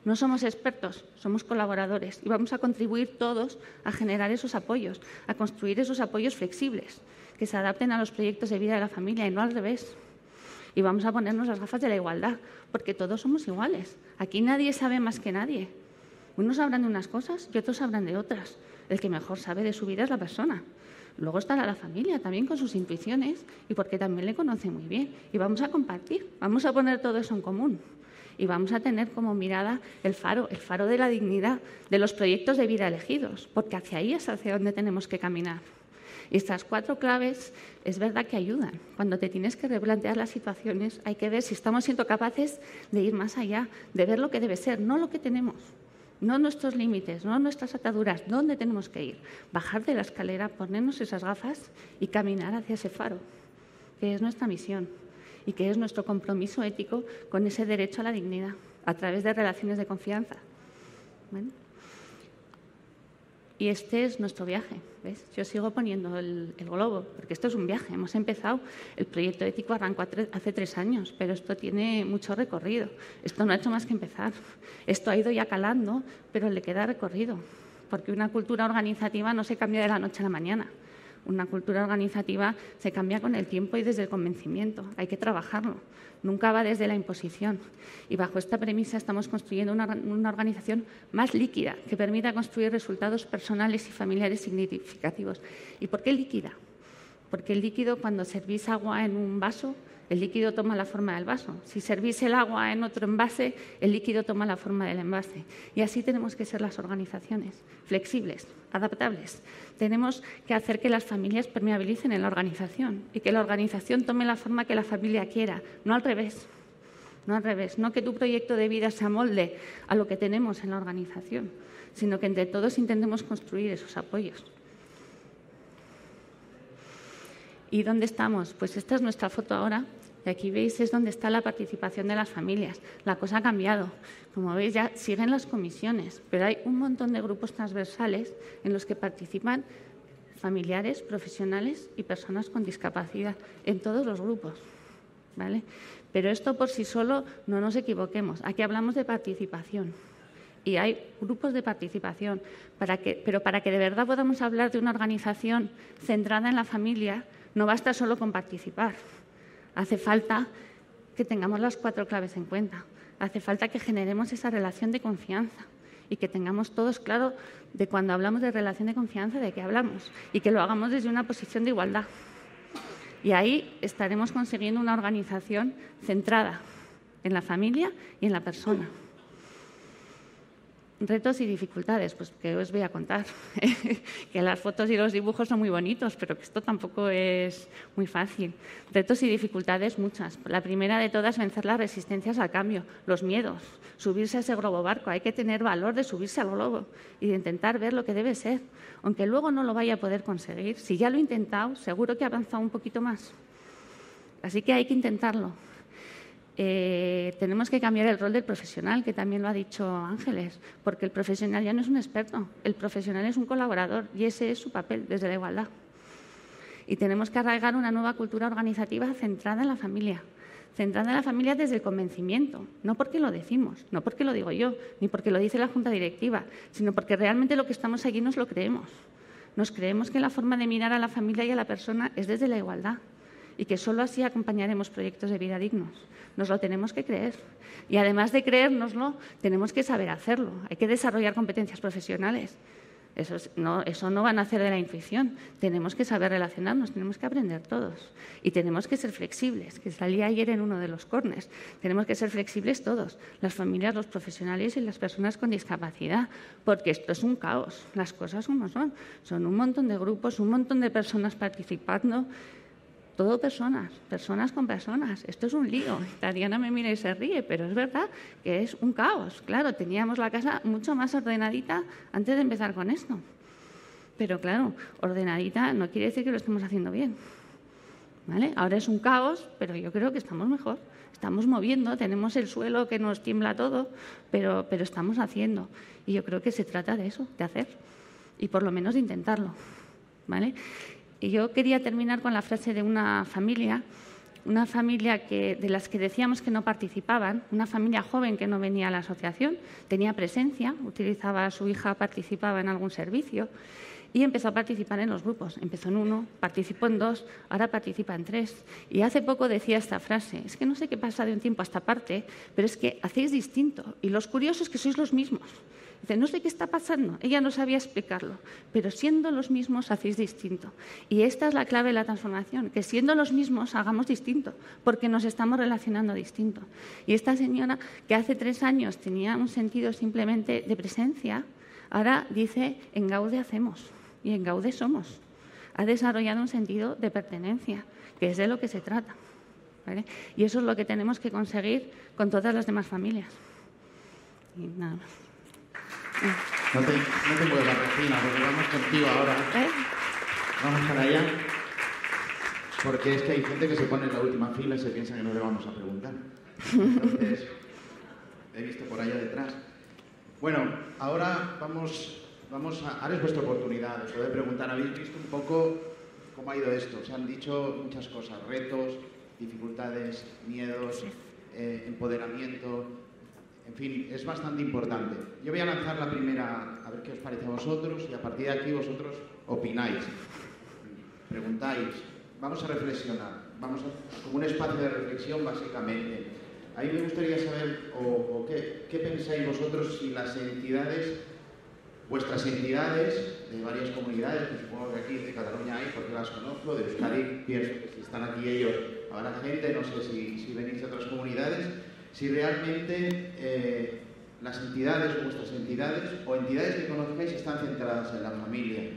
Speaker 4: No somos expertos, somos colaboradores y vamos a contribuir todos a generar esos apoyos, a construir esos apoyos flexibles que se adapten a los proyectos de vida de la familia y no al revés. Y vamos a ponernos las gafas de la igualdad, porque todos somos iguales. Aquí nadie sabe más que nadie. Unos sabrán de unas cosas y otros sabrán de otras el que mejor sabe de su vida es la persona. Luego estará la familia también con sus intuiciones y porque también le conoce muy bien. Y vamos a compartir, vamos a poner todo eso en común. Y vamos a tener como mirada el faro, el faro de la dignidad, de los proyectos de vida elegidos, porque hacia ahí es hacia donde tenemos que caminar. Y estas cuatro claves es verdad que ayudan. Cuando te tienes que replantear las situaciones, hay que ver si estamos siendo capaces de ir más allá, de ver lo que debe ser, no lo que tenemos no nuestros límites, no nuestras ataduras, dónde tenemos que ir. Bajar de la escalera, ponernos esas gafas y caminar hacia ese faro, que es nuestra misión y que es nuestro compromiso ético con ese derecho a la dignidad a través de relaciones de confianza. Y este es nuestro viaje. ¿ves? Yo sigo poniendo el, globo, porque esto es un viaje. Hemos empezado, el proyecto ético arrancó hace tres años, pero esto tiene mucho recorrido. Esto no ha hecho más que empezar. Esto ha ido ya calando, pero le queda recorrido, porque una cultura organizativa no se cambia de la noche a la mañana. Una cultura organizativa se cambia con el tiempo y desde el convencimiento. Hay que trabajarlo. Nunca va desde la imposición. Y bajo esta premisa estamos construyendo una, organización más líquida que permita construir resultados personales y familiares significativos. ¿Y por qué líquida? Porque el líquido, cuando servís agua en un vaso, el líquido toma la forma del vaso. Si servís el agua en otro envase, el líquido toma la forma del envase. Y así tenemos que ser las organizaciones, flexibles, adaptables. Tenemos que hacer que las familias permeabilicen en la organización y que la organización tome la forma que la familia quiera, no al revés. No al revés, no que tu proyecto de vida se amolde a lo que tenemos en la organización, sino que entre todos intentemos construir esos apoyos. ¿Y dónde estamos? Pues esta es nuestra foto ahora Y aquí veis es donde está la participación de las familias. La cosa ha cambiado. Como veis, ya siguen las comisiones, pero hay un montón de grupos transversales en los que participan familiares, profesionales y personas con discapacidad en todos los grupos. ¿vale? Pero esto por sí solo no nos equivoquemos. Aquí hablamos de participación y hay grupos de participación, para que, pero para que de verdad podamos hablar de una organización centrada en la familia, no basta solo con participar. Hace falta que tengamos las cuatro claves en cuenta. Hace falta que generemos esa relación de confianza y que tengamos todos claro de cuando hablamos de relación de confianza de qué hablamos y que lo hagamos desde una posición de igualdad. Y ahí estaremos consiguiendo una organización centrada en la familia y en la persona. Retos y dificultades, pues que os voy a contar. que las fotos y los dibujos son muy bonitos, pero que esto tampoco es muy fácil. Retos y dificultades muchas. La primera de todas, vencer las resistencias al cambio, los miedos, subirse a ese globo barco. Hay que tener valor de subirse al globo y de intentar ver lo que debe ser. Aunque luego no lo vaya a poder conseguir, si ya lo he intentado, seguro que ha avanzado un poquito más. Así que hay que intentarlo. Eh, tenemos que cambiar el rol del profesional, que también lo ha dicho Ángeles, porque el profesional ya no es un experto, el profesional es un colaborador y ese es su papel desde la igualdad. Y tenemos que arraigar una nueva cultura organizativa centrada en la familia, centrada en la familia desde el convencimiento, no porque lo decimos, no porque lo digo yo, ni porque lo dice la Junta Directiva, sino porque realmente lo que estamos aquí nos lo creemos. Nos creemos que la forma de mirar a la familia y a la persona es desde la igualdad y que solo así acompañaremos proyectos de vida dignos. Nos lo tenemos que creer. Y además de creérnoslo, tenemos que saber hacerlo. Hay que desarrollar competencias profesionales. Eso, no, eso van a hacer de la intuición. Tenemos que saber relacionarnos, tenemos que aprender todos. Y tenemos que ser flexibles, que salí ayer en uno de los cornes. Tenemos que ser flexibles todos, las familias, los profesionales y las personas con discapacidad, porque esto es un caos. Las cosas como son. Son un montón de grupos, un montón de personas participando todo personas, personas con personas. Esto es un lío. Tatiana me mira y se ríe, pero es verdad que es un caos. Claro, teníamos la casa mucho más ordenadita antes de empezar con esto. Pero claro, ordenadita no quiere decir que lo estemos haciendo bien. ¿Vale? Ahora es un caos, pero yo creo que estamos mejor. Estamos moviendo, tenemos el suelo que nos tiembla todo, pero, pero estamos haciendo. Y yo creo que se trata de eso, de hacer. Y por lo menos de intentarlo. ¿Vale? Y yo quería terminar con la frase de una familia, una familia de las que decíamos que no participaban, una familia joven que no venía a la asociación, tenía presencia, utilizaba a su hija, participaba en algún servicio y empezó a participar en los grupos. Empezó en uno, participó en dos, ahora participa en tres. Y hace poco decía esta frase, es que no sé qué pasa de un tiempo a esta parte, pero es que hacéis distinto y los curiosos es que sois los mismos. Dice, no sé qué está pasando. Ella no sabía explicarlo, pero siendo los mismos hacéis distinto. Y esta es la clave de la transformación, que siendo los mismos hagamos distinto, porque nos estamos relacionando distinto. Y esta señora, que hace tres años tenía un sentido simplemente de presencia, ahora dice, en Gaude hacemos y en Gaude somos. Ha desarrollado un sentido de pertenencia, que es de lo que se trata. Y eso es lo que tenemos que conseguir con todas las demás familias. Y nada más.
Speaker 1: No te, no te muevas, Regina, porque vamos contigo ahora. ¿Eh? Vamos para allá. Porque es que hay gente que se pone en la última fila y se piensa que no le vamos a preguntar. Entonces, he visto por allá detrás. Bueno, ahora vamos, vamos a... Ahora es vuestra oportunidad de poder preguntar. Habéis visto un poco cómo ha ido esto. Se han dicho muchas cosas, retos, dificultades, miedos, eh, empoderamiento, en fin, es bastante importante. Yo voy a lanzar la primera, a ver qué os parece a vosotros, y a partir de aquí vosotros opináis, preguntáis, vamos a reflexionar, vamos a, como un espacio de reflexión básicamente. A mí me gustaría saber, o, qué, qué, pensáis vosotros si las entidades, vuestras entidades de varias comunidades, que supongo que aquí de Cataluña hay, porque las conozco, de Euskadi, pienso que si están aquí ellos habrá gente, no sé si, si venís de otras comunidades, si realmente eh, las entidades, vuestras entidades o entidades que conozcáis están centradas en la familia,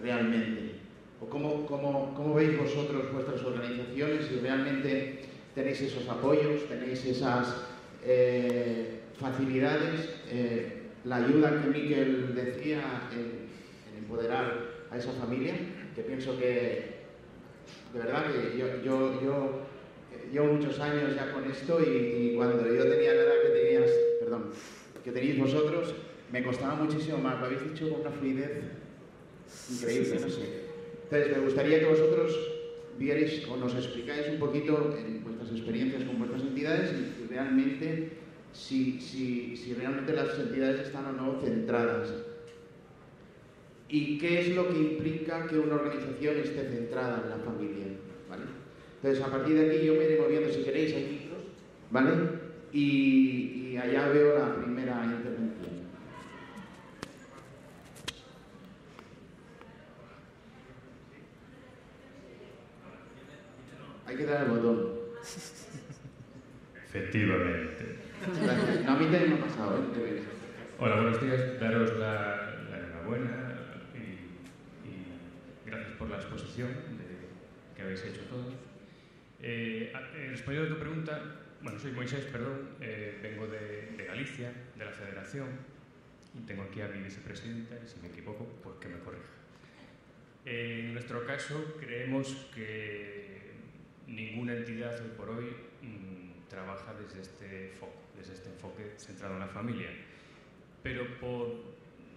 Speaker 1: realmente. O cómo, cómo, cómo veis vosotros vuestras organizaciones, si realmente tenéis esos apoyos, tenéis esas eh, facilidades, eh, la ayuda que Miquel decía en, empoderar a esa familia, que pienso que, de verdad, yo, yo llevo muchos años ya con esto y, cuando yo tenía la edad que tenías, perdón, que tenéis vosotros, me costaba muchísimo más. Lo habéis dicho con una fluidez increíble, no sé. Entonces, me gustaría que vosotros vierais o nos explicáis un poquito en vuestras experiencias con vuestras entidades y realmente si, si, si realmente las entidades están o no centradas. ¿Y qué es lo que implica que una organización esté centrada en la familia? Entonces, a partir de aquí yo me iré moviendo, si queréis, hay micros, ¿vale? Y, y allá veo la primera intervención. Hay que dar el botón.
Speaker 6: Efectivamente.
Speaker 1: No, a mí también me ha pasado, ¿eh?
Speaker 6: Hola, buenos días. Daros la, la enhorabuena y, y, gracias por la exposición de, que habéis hecho todos. Eh, respondiendo a tu pregunta, bueno, soy Moisés, perdón, eh, vengo de, de, Galicia, de la Federación, y tengo aquí a mi vicepresidenta, y si me equivoco, pues que me corrija. en nuestro caso, creemos que ninguna entidad hoy por hoy mmm, trabaja desde este foco, desde este enfoque centrado en la familia. Pero por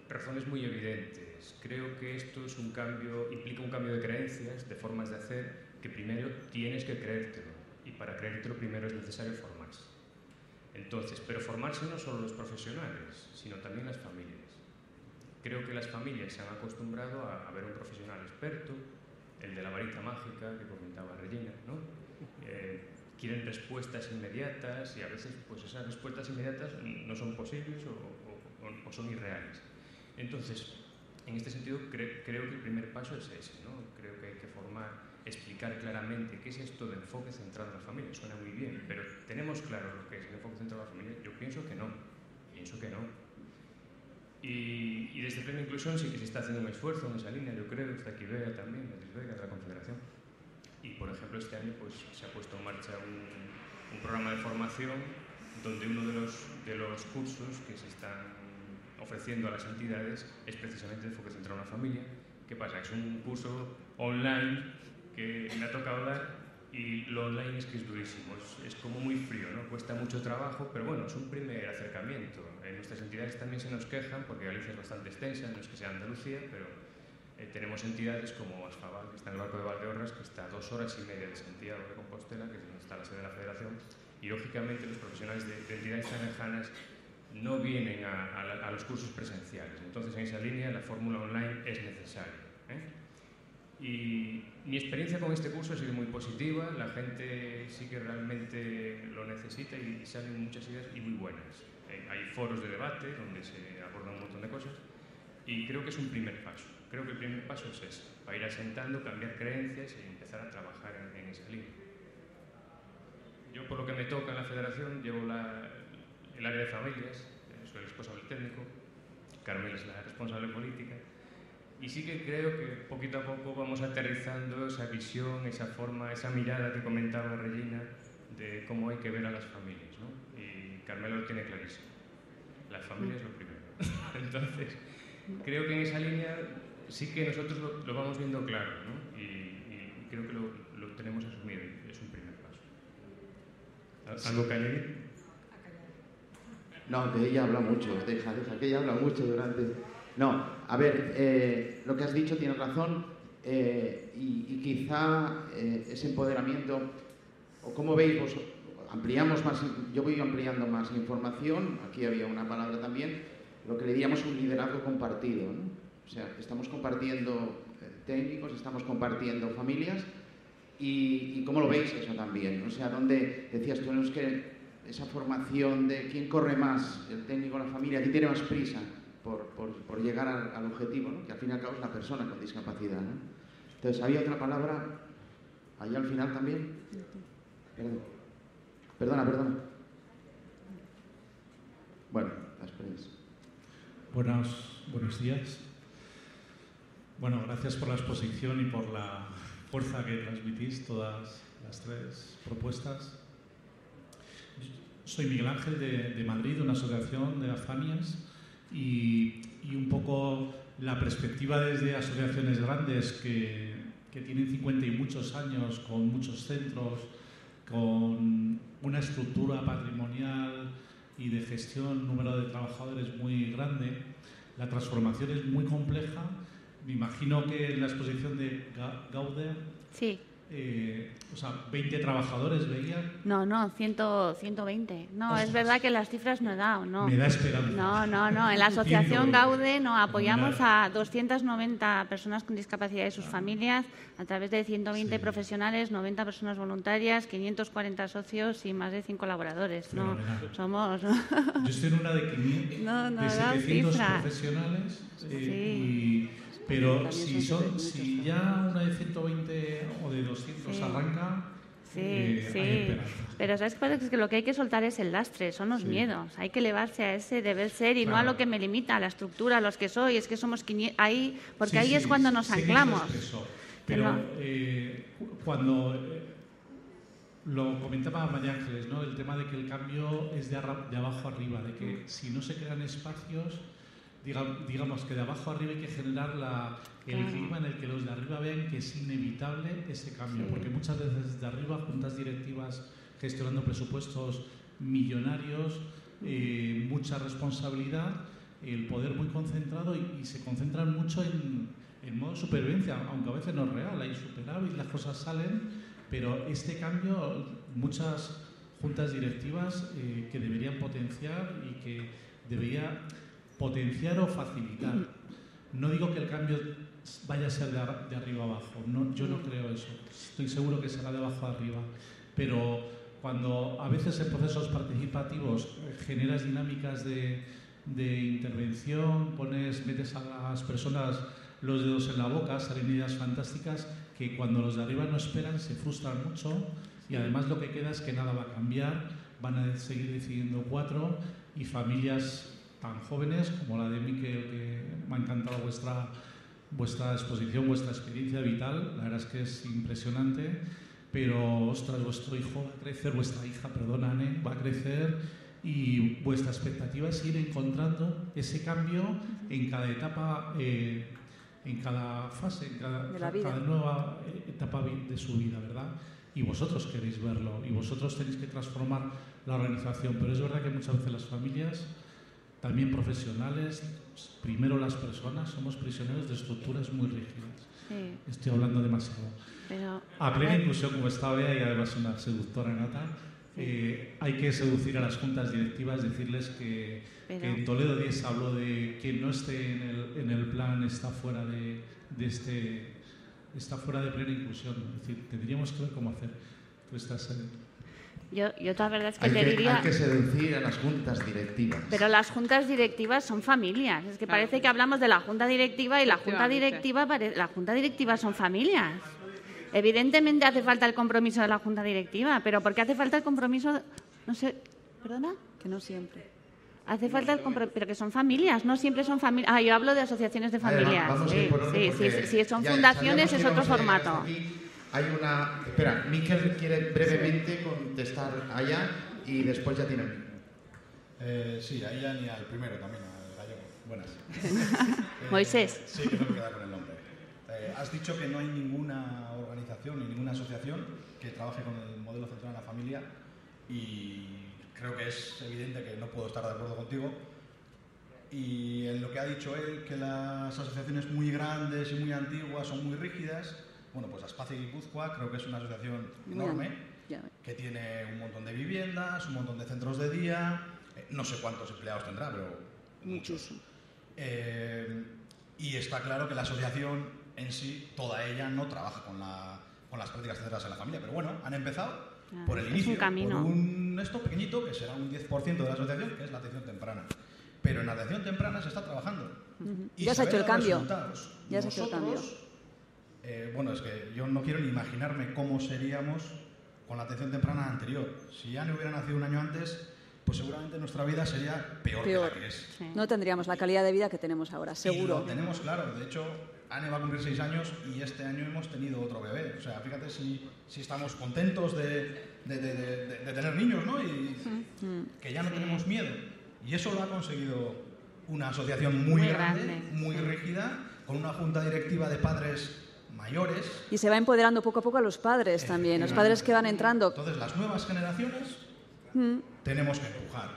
Speaker 6: razones muy evidentes. Creo que esto es un cambio, implica un cambio de creencias, de formas de hacer, que primero tienes que creértelo. Y para creértelo primero es necesario formarse. Entonces, pero formarse no solo los profesionales, sino también las familias. Creo que las familias se han acostumbrado a, a ver un profesional experto, el de la varita mágica que comentaba Regina, ¿no? Eh, quieren respuestas inmediatas y a veces pues esas respuestas inmediatas no son posibles o, o, o son irreales. Entonces, en este sentido cre creo que el primer paso es ese, ¿no? Creo que hay que formar, explicar claramente qué es esto de enfoque centrado en la familia. Suena muy bien, pero ¿tenemos claro lo que es el enfoque centrado en la familia? Yo pienso que no, pienso que no. Y, y, desde Plena Inclusión sí que se está haciendo un esfuerzo en esa línea, yo creo, está aquí Vega también, Beatriz Vega de la Confederación. Y por ejemplo este año pues, se ha puesto en marcha un, un programa de formación donde uno de los, de los cursos que se están ofreciendo a las entidades es precisamente el enfoque centrado en la familia. ¿Qué pasa? Es un curso online que me ha tocado dar y lo online es que es durísimo, es, es, como muy frío, ¿no? cuesta mucho trabajo, pero bueno, es un primer acercamiento. En nuestras entidades también se nos quejan, porque Galicia es bastante extensa, no es que sea Andalucía, pero eh, tenemos entidades como Asfabal, que está en el barco de Valdeorras, que está a dos horas y media de Santiago de Compostela, que es donde está la sede de la federación, y lógicamente los profesionales de, de entidades tan lejanas no vienen a, los cursos presenciales. Entonces, en esa línea, la fórmula online es necesaria. ¿eh? Y mi experiencia con este curso ha sido muy positiva, la gente sí que realmente lo necesita y salen muchas ideas y muy buenas. Eh, hay foros de debate donde se abordan un montón de cosas y creo que es un primer paso. Creo que el primer paso es ese, para ir asentando, cambiar creencias y empezar a trabajar en, en esa línea. Yo, por lo que me toca en la federación, llevo la, el área de familias, soy el responsable técnico, Carmel es la responsable política, y sí que creo que poquito a poco vamos aterrizando esa visión, esa forma, esa mirada que comentaba Regina de cómo hay que ver a las familias. ¿no? Y Carmelo lo tiene clarísimo. Las familias lo primero. Entonces, creo que en esa línea sí que nosotros lo, lo vamos viendo claro ¿no? y, y, creo que lo, lo, tenemos asumido. Es un primer paso. ¿Algo que añadir?
Speaker 1: No, que ella habla mucho. Deja, deja, que ella habla mucho durante... No, a ver, eh, lo que has dicho tienes razón eh, y, quizá eh, ese empoderamiento, o como veis, vos, ampliamos más, yo voy ampliando más información, aquí había una palabra también, lo que le diríamos un liderazgo compartido. ¿no? O sea, estamos compartiendo técnicos, estamos compartiendo familias y, cómo lo veis eso también. O sea, donde decías es que esa formación de quién corre más, el técnico la familia, quién tiene más prisa por, por, llegar al, objetivo, ¿no? que al fin y al cabo es la persona con discapacidad. ¿no? Entonces, había otra palabra ahí al final también. Perdón. Perdona, perdona. Bueno, las prensa.
Speaker 7: Buenos, buenos días. Bueno, gracias por la exposición y por la fuerza que transmitís todas las tres propuestas. Soy Miguel Ángel de, Madrid, una asociación de afamias y, y, un poco la perspectiva desde asociaciones grandes que, que, tienen 50 y muchos años con muchos centros, con una estructura patrimonial y de gestión, número de trabajadores muy grande. La transformación es muy compleja. Me imagino que en la exposición de Gauder
Speaker 4: sí.
Speaker 7: Eh, o sea, 20 trabajadores veían.
Speaker 4: No, no, 100, 120. No, es verdad que las cifras no he dado, no.
Speaker 7: Me da esperanza.
Speaker 4: No, no, no. En la asociación Gaude no apoyamos a 290 personas con discapacidad y sus ah. familias a través de 120 profesionales, 90 personas voluntarias, 540 socios y más de 100 colaboradores. No, somos. Yo
Speaker 7: estoy en una de 500, no, no, de 700 profesionales eh, y pero si, son, si ya una de 120 o de 200 arranca,
Speaker 4: Sí, eh, sí. Pero ¿sabes qué pasa? Es que lo que hay que soltar es el lastre, son los miedos. Hay que elevarse a ese deber ser y no a lo que me limita, a la estructura, a los que soy. Es que somos ahí, porque ahí es cuando nos anclamos.
Speaker 7: Pero eh, cuando eh, lo comentaba María Ángeles, ¿no? el tema de que el cambio es de, de abajo arriba, de que si no se crean espacios digamos que de abajo arriba hay que generar la, el clima en el que los de arriba vean que es inevitable ese cambio, porque muchas veces de arriba juntas directivas gestionando presupuestos millonarios, eh, mucha responsabilidad, el poder muy concentrado y, se concentran mucho en, en, modo supervivencia, aunque a veces no es real, hay superávit, las cosas salen, pero este cambio, muchas juntas directivas eh, que deberían potenciar y que debería potenciar o facilitar. No digo que el cambio vaya a ser de, arriba abajo, yo no creo eso. Estoy seguro que será de abajo arriba, pero cuando a veces en procesos participativos generas dinámicas de, de intervención, pones, metes a las personas los dedos en la boca, salen ideas fantásticas que cuando los de arriba no esperan se frustran mucho y además lo que queda es que nada va a cambiar, van a seguir decidiendo cuatro y familias tan jóvenes como la de Miquel, que me ha encantado vuestra, vuestra exposición, vuestra experiencia vital, la verdad es que es impresionante, pero ostras, vuestro hijo va a crecer, vuestra hija, perdona, Anne, va a crecer y vuestra expectativa es ir encontrando ese cambio en cada etapa, eh, en cada fase, en cada, cada nueva etapa de su vida, ¿verdad? Y vosotros queréis verlo y vosotros tenéis que transformar la organización, pero es verdad que muchas veces las familias también profesionales, primero las personas, somos prisioneros de estructuras muy rígidas. Estoy hablando demasiado. a plena inclusión, como está Bea y además una seductora nata, eh, hay que seducir a las juntas directivas, decirles que, en Toledo 10 habló de quien no esté en el, en el plan está fuera de, de, este está fuera de plena inclusión. Es decir, tendríamos que ver cómo hacer. Tú estás
Speaker 4: yo, yo la verdad es que te diría...
Speaker 1: Hay que seducir a las juntas directivas.
Speaker 4: Pero las juntas directivas son familias. Es que parece que hablamos de la junta directiva y la junta directiva, la junta directiva son familias. Evidentemente hace falta el compromiso de la junta directiva, pero ¿por qué hace falta el compromiso? No sé, ¿perdona?
Speaker 3: Que no siempre.
Speaker 4: Hace falta el compromiso, pero que son familias, no siempre son familias. Ah, yo hablo de asociaciones de familias. sí, sí, sí, sí, son fundaciones es otro formato.
Speaker 1: Hay una... Espera, Miquel quiere brevemente contestar allá y después ya tiene...
Speaker 2: Eh, sí, a ella y al primero también, al gallego. Buenas.
Speaker 4: Moisés.
Speaker 2: Sí, que no me queda con el nombre. Eh, has dicho que no hay ninguna organización ni ninguna asociación que trabaje con el modelo central en la familia y creo que es evidente que no puedo estar de acuerdo contigo. Y en lo que ha dicho él, que las asociaciones muy grandes y muy antiguas son muy rígidas, bueno, pues Aspace Guipúzcoa creo que es una asociación enorme que tiene un montón de viviendas, un montón de centros de día, eh, no sé cuántos empleados tendrá, pero muchos. Eh, y está claro que la asociación en sí, toda ella no trabaja con, la, con las prácticas centradas en la familia, pero bueno, han empezado ah, por el inicio, por un esto pequeñito, que será un 10% de la asociación, que es la atención temprana. Pero en la atención temprana se está trabajando.
Speaker 3: y ya se ha hecho el cambio. Ya se ha hecho el cambio
Speaker 2: eh, bueno, es que yo no quiero ni imaginarme cómo seríamos con la atención temprana anterior. Si Anne hubiera nacido un año antes, pues seguramente nuestra vida sería peor, que la que es.
Speaker 3: No tendríamos la calidad de vida que tenemos ahora, seguro.
Speaker 2: lo tenemos claro. De hecho, Anne va a cumplir seis años y este año hemos tenido otro bebé. O sea, fíjate si, si estamos contentos de, de, tener niños, ¿no? Y que ya no tenemos miedo. Y eso lo ha conseguido una asociación muy, grande, muy rígida, con una junta directiva de padres
Speaker 8: mayores.
Speaker 3: Y se va empoderando poco a poco a los padres también, los padres que van entrando.
Speaker 8: Entonces, las nuevas generaciones
Speaker 3: Mm.
Speaker 8: tenemos que empujar.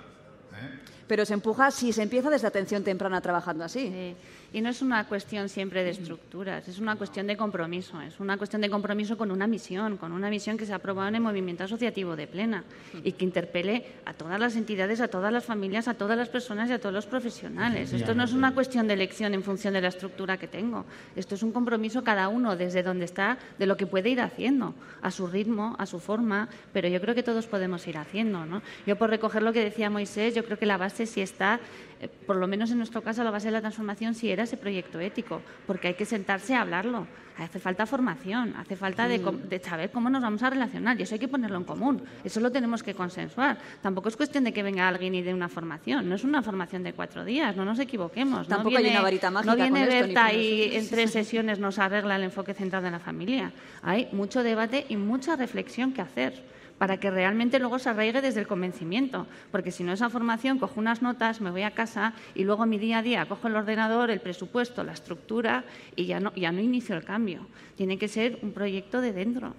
Speaker 8: ¿eh?
Speaker 3: Pero se empuja si se empieza desde atención temprana trabajando así.
Speaker 4: Sí. Y no es una cuestión siempre de estructuras, es una cuestión de compromiso, es una cuestión de compromiso con una misión, con una misión que se ha aprobado en el movimiento asociativo de plena y que interpele a todas las entidades, a todas las familias, a todas las personas y a todos los profesionales. Esto no es una cuestión de elección en función de la estructura que tengo, esto es un compromiso cada uno desde donde está, de lo que puede ir haciendo, a su ritmo, a su forma, pero yo creo que todos podemos ir haciendo. ¿no? Yo por recoger lo que decía Moisés, yo creo que la base sí está por lo menos en nuestro caso, la base de la transformación sí era ese proyecto ético, porque hay que sentarse a hablarlo. Hace falta formación, hace falta de, de saber cómo nos vamos a relacionar y eso hay que ponerlo en común. Eso lo tenemos que consensuar. Tampoco es cuestión de que venga alguien y dé una formación. No es una formación de cuatro días, no nos equivoquemos. No
Speaker 3: Tampoco hay
Speaker 4: viene-
Speaker 3: una varita mágica
Speaker 4: No viene
Speaker 3: con esto, ni
Speaker 4: Berta y
Speaker 3: eso.
Speaker 4: en tres sesiones nos arregla el enfoque centrado en la familia. Hay mucho debate y mucha reflexión que hacer para que realmente luego se arraigue desde el convencimiento. Porque si no, esa formación, cojo unas notas, me voy a casa y luego mi día a día cojo el ordenador, el presupuesto, la estructura y ya no, ya no inicio el cambio. Tiene que ser un proyecto de dentro.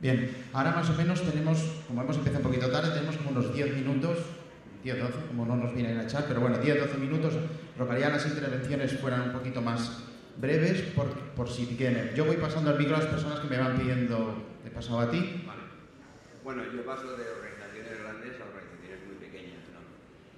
Speaker 1: Bien, ahora más o menos tenemos, como hemos empezado un poquito tarde, tenemos como unos 10 minutos, 10, 12, como no nos vienen a echar, pero bueno, 10, 12 minutos. Rogaría las intervenciones fueran un poquito más breves, por, por si quieren. Yo voy pasando el micro a las personas que me van pidiendo, he pasado a ti.
Speaker 9: Bueno, yo paso de organizaciones grandes a organizaciones muy pequeñas, ¿no?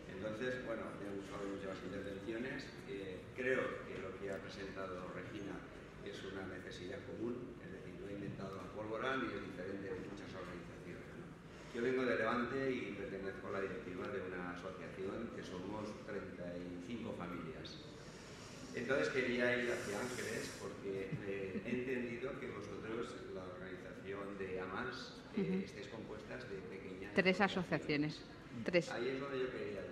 Speaker 9: Entonces, bueno, hemos hablado muchas intervenciones. Eh, creo que lo que ha presentado Regina es una necesidad común, es decir, no he inventado la pólvora ni es diferente de muchas organizaciones. ¿no? Yo vengo de Levante y pertenezco a la directiva de una asociación que somos 35 familias. Entonces quería ir hacia Ángeles porque eh, he entendido que vosotros, la organización de AMAS,
Speaker 5: Ujú.
Speaker 9: estáis compuestas de pequeñas...
Speaker 5: Tres asociaciones. Tres.
Speaker 9: Ahí es donde yo quería llegar.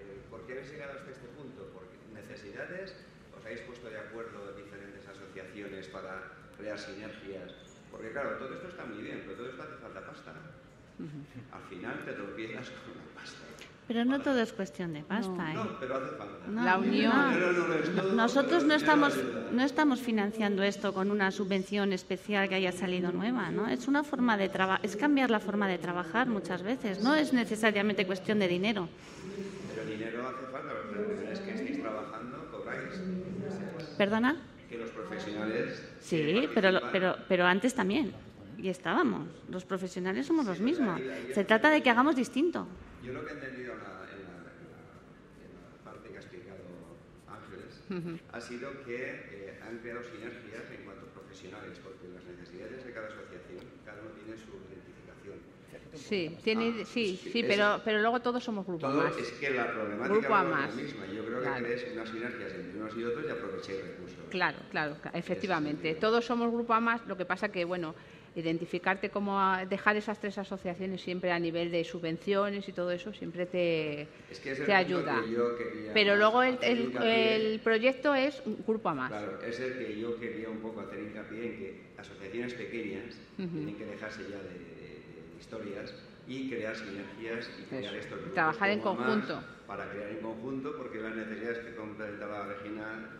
Speaker 9: Eh, ¿Por qué habéis llegado hasta este punto? Porque necesidades, os habéis puesto de acuerdo diferentes asociaciones para crear sinergias. Porque claro, todo esto está muy bien, pero todo esto hace falta pasta. Al final te tropiezas con la pasta.
Speaker 4: Pero no todo es cuestión de pasta. ¿eh?
Speaker 9: No, pero hace falta.
Speaker 4: No,
Speaker 5: La unión.
Speaker 4: no. Nosotros no estamos, no estamos financiando esto con una subvención especial que haya salido nueva, ¿no? Es una forma de trabajar, es cambiar la forma de trabajar muchas veces. No es necesariamente cuestión de dinero.
Speaker 9: Pero dinero hace falta, pero es que estéis trabajando, cobráis.
Speaker 4: ¿Perdona?
Speaker 9: Que los profesionales...
Speaker 4: Sí, pero, pero, pero antes también. Y estábamos. Los profesionales somos los mismos. Se trata de que hagamos distinto.
Speaker 9: Yo lo que he entendido en la, en la- en parte que ha explicado Ángeles ha sido que eh, han creado sinergias en cuanto a profesionales, porque las necesidades de cada asociación, cada uno tiene su identificación.
Speaker 5: Sí, tiene,
Speaker 9: Ah,
Speaker 5: sí,
Speaker 9: sí,
Speaker 5: sí,
Speaker 9: es-
Speaker 5: pero, pero luego todos somos grupo
Speaker 9: Todo
Speaker 5: más.
Speaker 9: es que la problemática no es
Speaker 5: más.
Speaker 9: la misma. Yo creo que
Speaker 5: Claro.
Speaker 9: crees unas sinergias entre unos y otros y aprovechéis recursos.
Speaker 5: Claro, claro, efectivamente. Todos somos grupo A más, lo que pasa que, bueno, identificarte como dejar esas tres asociaciones siempre a nivel de subvenciones y todo eso siempre te,
Speaker 9: Es que
Speaker 5: te ayuda.
Speaker 9: que
Speaker 5: Pero luego el, el- el proyecto es un grupo A más.
Speaker 9: Claro, es el que yo quería un poco hacer hincapié en que asociaciones pequeñas
Speaker 5: Ujú.
Speaker 9: tienen que dejarse ya de, de- de historias y crear sinergias y crear
Speaker 5: Eso,
Speaker 9: estos grupos
Speaker 5: trabajar en conjunto.
Speaker 9: para crear en conjunto porque las necesidades que comentaba Regina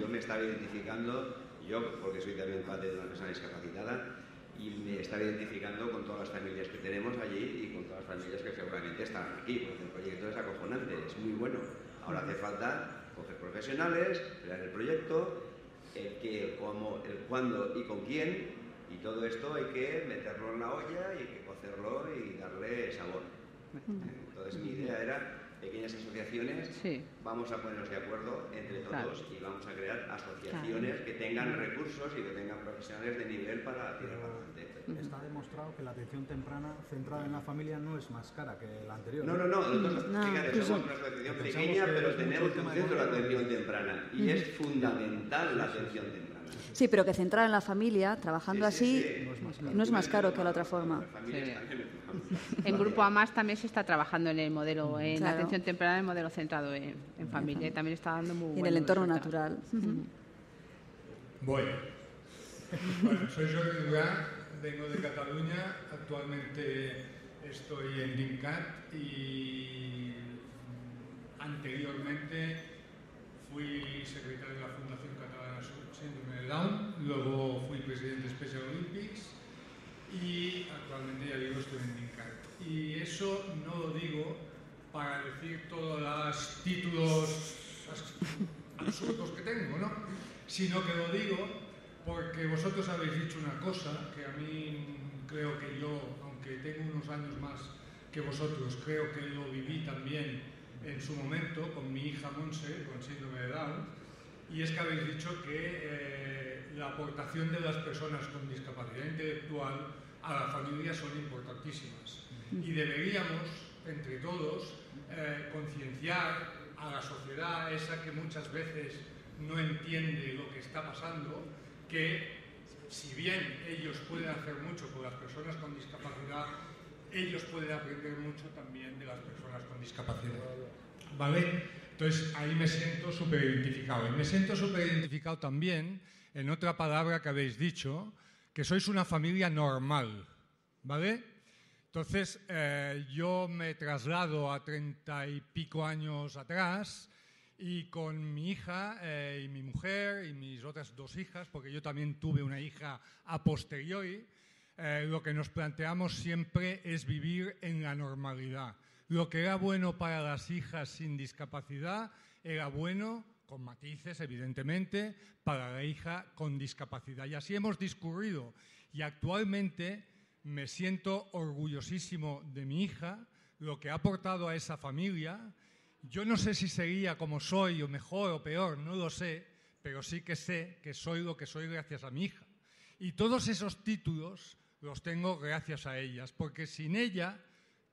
Speaker 9: yo me estaba identificando yo porque soy también padre de una persona discapacitada y me estaba identificando con todas las familias que tenemos allí y con todas las familias que seguramente están aquí porque el proyecto es acojonante, es muy bueno ahora hace falta coger profesionales crear el proyecto el qué, cómo, el cuándo y con quién, y todo esto hay que meterlo en la olla y hay que cocerlo y darle sabor. Entonces mi idea era pequeñas asociaciones,
Speaker 5: Sí.
Speaker 9: vamos a ponernos de acuerdo entre
Speaker 5: Claro.
Speaker 9: todos y vamos a crear asociaciones que tengan recursos y que tengan profesionales de nivel para tirar para adelante.
Speaker 8: Está demostrado que la atención temprana centrada en la familia no es más cara que la anterior.
Speaker 9: No, no, no, nosotros
Speaker 4: No,
Speaker 9: fíjate,
Speaker 4: pues
Speaker 9: somos una asociación pequeña,
Speaker 8: que
Speaker 9: pero tenemos un centro de atención temprana y es fundamental la atención temprana.
Speaker 3: Sí, pero que centrar en la familia, trabajando
Speaker 9: Sí, sí,
Speaker 3: así,
Speaker 9: sí.
Speaker 3: no es más caro que la otra forma.
Speaker 5: En Grupo A más también se está trabajando en el modelo, en la
Speaker 3: Claro.
Speaker 5: atención temprana, el modelo centrado en, en familia. Y también está dando muy
Speaker 3: Y en el entorno
Speaker 5: resultados.
Speaker 3: natural.
Speaker 10: Voy. Bueno, soy Jordi Durán, vengo de Cataluña, actualmente estoy en DINCAT y anteriormente fui secretario de la Fundación Catalana So- síndrome de Down, luego fui presidente de Special Olympics y actualmente ya digo estoy en DINCAT. Y eso no lo digo para decir todos los títulos absurdos que tengo, ¿no? Sino que lo digo porque vosotros habéis dicho una cosa que a mí creo que yo, aunque tengo unos años más que vosotros, creo que lo viví también en su momento con mi hija Monse, con síndrome de Down, y es que habéis dicho que eh, la aportación de las personas con discapacidad intelectual a la familia son importantísimas. Y deberíamos, entre todos, eh, concienciar a la sociedad, esa que muchas veces no entiende lo que está pasando, que si bien ellos pueden hacer mucho con las personas con discapacidad, ellos pueden aprender mucho también de las personas con discapacidad. ¿Vale? Entonces ahí me siento súper identificado. Y me siento súper identificado también en otra palabra que habéis dicho, que sois una familia normal. ¿Vale? Entonces eh, yo me traslado a treinta y pico años atrás y con mi hija eh, y mi mujer y mis otras dos hijas, porque yo también tuve una hija a posteriori, eh, lo que nos planteamos siempre es vivir en la normalidad. Lo que era bueno para las hijas sin discapacidad era bueno, con matices evidentemente, para la hija con discapacidad. Y así hemos discurrido. Y actualmente me siento orgullosísimo de mi hija, lo que ha aportado a esa familia. Yo no sé si sería como soy, o mejor o peor, no lo sé, pero sí que sé que soy lo que soy gracias a mi hija. Y todos esos títulos los tengo gracias a ellas, porque sin ella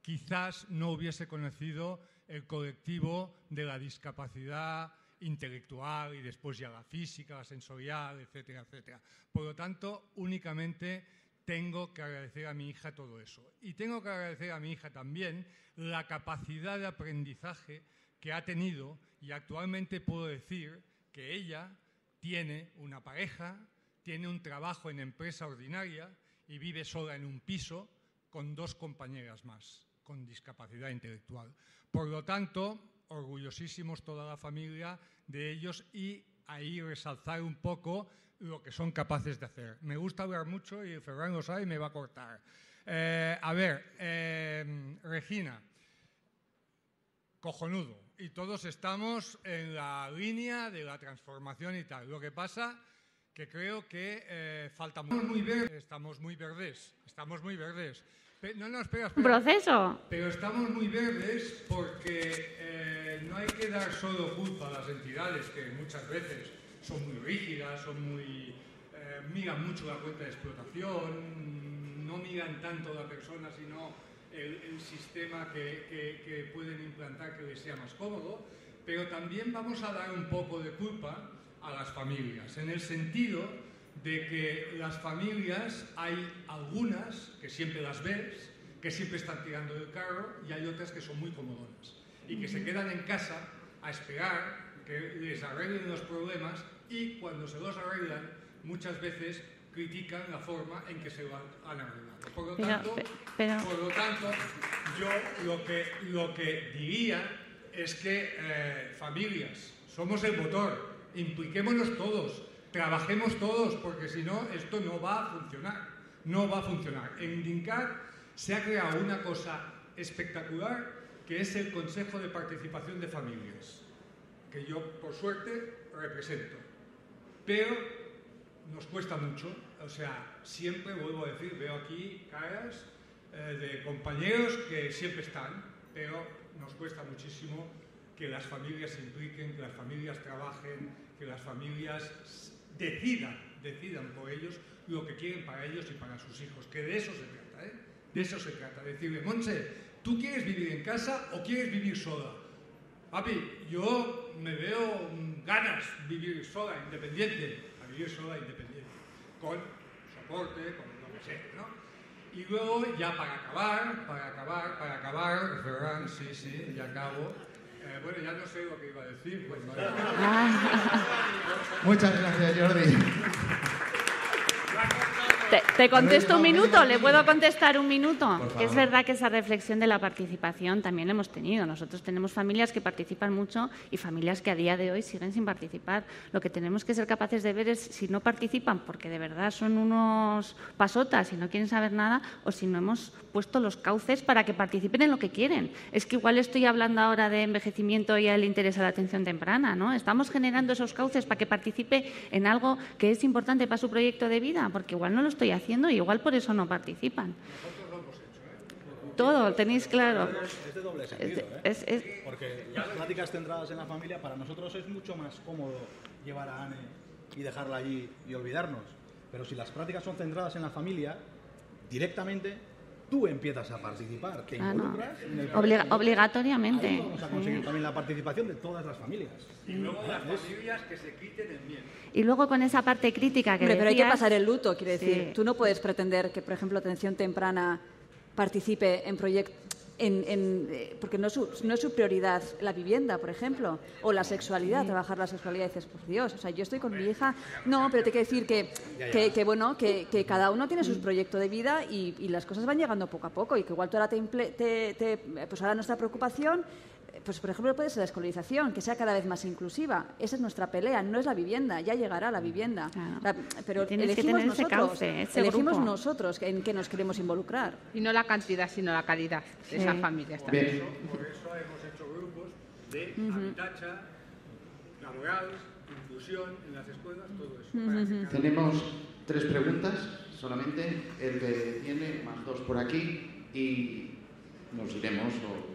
Speaker 10: quizás no hubiese conocido el colectivo de la discapacidad intelectual y después ya la física, la sensorial, etcétera, etcétera. Por lo tanto, únicamente tengo que agradecer a mi hija todo eso. Y tengo que agradecer a mi hija también la capacidad de aprendizaje que ha tenido y actualmente puedo decir que ella tiene una pareja, tiene un trabajo en empresa ordinaria y vive sola en un piso con dos compañeras más con discapacidad intelectual. Por lo tanto, orgullosísimos toda la familia de ellos y ahí resalzar un poco lo que son capaces de hacer. Me gusta hablar mucho y Ferran lo sabe y me va a cortar. Eh, a ver, eh, Regina, cojonudo. Y todos estamos en la línea de la transformación y tal. Lo que pasa que creo que eh, falta verdes, estamos muy verdes, estamos muy verdes. No, no, espera, espera.
Speaker 4: ¿Proceso?
Speaker 10: Pero estamos muy verdes porque eh, no hay que dar solo culpa a las entidades que muchas veces son muy rígidas, son muy eh, miran mucho la cuenta de explotación, no miran tanto la persona, sino el, sistema que, que pueden implantar que les sea más cómodo. Pero también vamos a dar un poco de culpa a las familias, en el sentido de que las familias hay algunas que siempre las ves, que siempre están tirando del carro y hay otras que son muy comodonas y que se quedan en casa a esperar que les arreglen los problemas y cuando se los arreglan muchas veces critican la forma en que se lo han arreglado. Por lo, tanto, por lo tanto, yo lo que, lo que diría es que eh, familias, somos el motor, impliquémonos todos, trabajemos todos, porque si no, esto no va a funcionar. No va a funcionar. En DINCAT se ha creado una cosa espectacular que es el Consejo de Participación de Familias, que yo, por suerte, represento. Pero nos cuesta mucho, o sea, siempre vuelvo a decir, veo aquí caras eh, de compañeros que siempre están, pero nos cuesta muchísimo que las familias se impliquen, que las familias trabajen, que las familias decidan, decidan por ellos lo que quieren para ellos y para sus hijos, que de eso se trata, ¿eh? De eso se trata, decirle, Monse, ¿tú quieres vivir en casa o quieres vivir sola? Papi, yo me veo ganas vivir sola, independiente, a vivir sola, independiente, con soporte, con lo que sea, ¿no? Y luego, ya para acabar, para acabar, para acabar, Ferran, sí, sí, ya acabo, eh, bueno, ya no sé lo que iba a decir. Pues,
Speaker 1: Muchas gracias, Jordi.
Speaker 4: Te, contesto un minuto, ¿le puedo contestar un minuto? Es verdad que esa reflexión de la participación también la hemos tenido. Nosotros tenemos familias que participan mucho y familias que a día de hoy siguen sin participar. Lo que tenemos que ser capaces de ver es si no participan porque de verdad son unos pasotas y no quieren saber nada o si no hemos puesto los cauces para que participen en lo que quieren. Es que igual estoy hablando ahora de envejecimiento y a él le interesa la atención temprana, ¿no? Estamos generando esos cauces para que participe en algo que es importante para su proyecto de vida, porque igual no lo estoy haciendo y igual por eso no participan. Todo, tenéis claro.
Speaker 2: Es de doble sentido, ¿eh? Porque las pláticas centradas en la familia, para nosotros es mucho más cómodo llevar a Anne y dejarla allí y olvidarnos. Pero si las prácticas son centradas en la familia, directamente tú empiezas a participar, te
Speaker 4: Ah,
Speaker 2: involucras en el
Speaker 4: Obliga- obligatoriamente.
Speaker 2: Ahí vamos a conseguir también la participación de todas las familias.
Speaker 10: Y luego las familias que se quiten el miedo.
Speaker 4: Y luego con esa parte crítica que
Speaker 3: Hombre, pero hay que
Speaker 4: decías-
Speaker 3: pasar el luto, quiere
Speaker 4: Sí.
Speaker 3: decir. Tú no puedes pretender que, por ejemplo, atención temprana participe en proyectos. En, en, eh, porque no es, su, no es su prioridad la vivienda, por ejemplo, o la sexualidad, trabajar la sexualidad. Y dices, por Dios, o sea, yo estoy con mi hija. No, pero te quiero decir que, que, que, bueno, que, que cada uno tiene su proyecto de vida y, y las cosas van llegando poco a poco. Y que igual tú ahora te, te- te- pues ahora nuestra preocupación pues por ejemplo puede ser la escolarización, que sea cada vez más inclusiva. Esa es nuestra pelea, no es la vivienda, ya llegará la vivienda. La- pero
Speaker 4: que
Speaker 3: elegimos
Speaker 4: tener ese
Speaker 3: nosotros,
Speaker 4: cauce, ese
Speaker 3: elegimos
Speaker 4: grupo.
Speaker 3: nosotros en qué nos queremos involucrar.
Speaker 5: Y no la cantidad, sino la calidad de esas
Speaker 3: Sí.
Speaker 5: familias
Speaker 10: Por
Speaker 5: también.
Speaker 10: eso, por eso hemos hecho grupos de habitacha, laboral, inclusión en las escuelas, todo eso. Que
Speaker 1: Tenemos tres preguntas solamente, el que tiene, más dos por aquí y nos iremos o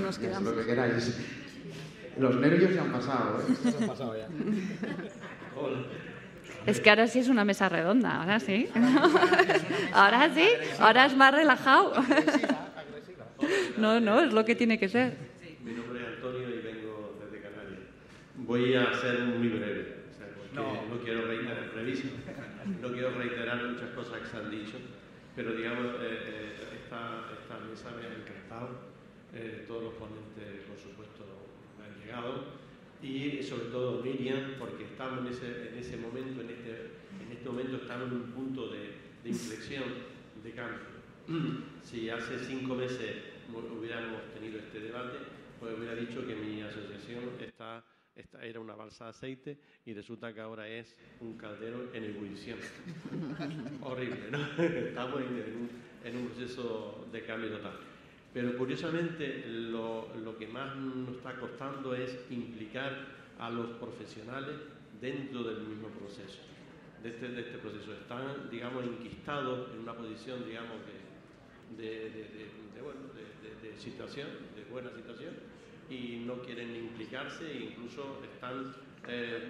Speaker 3: Nos
Speaker 1: es
Speaker 3: quedamos.
Speaker 1: lo que queráis. Los nervios ya han pasado, ¿eh?
Speaker 2: Han pasado ya.
Speaker 4: Es que ahora sí es una mesa redonda, ahora sí. ahora sí, ahora es más relajado. no, no, es lo que tiene que ser.
Speaker 11: Mi nombre es Antonio y vengo desde Canarias. Voy a ser muy breve, o sea, porque
Speaker 8: No.
Speaker 11: no, quiero reiterar, brevísimo. no quiero reiterar muchas cosas que se han dicho, pero digamos, eh, eh, esta, esta mesa me ha encantado. Eh, todos los ponentes, por supuesto, han llegado y sobre todo Miriam, porque estamos en ese, en ese momento, en este, en este momento estamos en un punto de, de inflexión, de cambio. Si hace cinco meses hubiéramos tenido este debate, pues hubiera dicho que mi asociación está, esta era una balsa de aceite y resulta que ahora es un caldero en ebullición. Horrible, ¿no? Estamos en, en un proceso de cambio total. Pero curiosamente lo, lo que más nos está costando es implicar a los profesionales dentro del mismo proceso. De este, este proceso están, digamos, enquistados en una posición, digamos, de, de, de- situación, de buena situación, y no quieren implicarse e incluso están eh,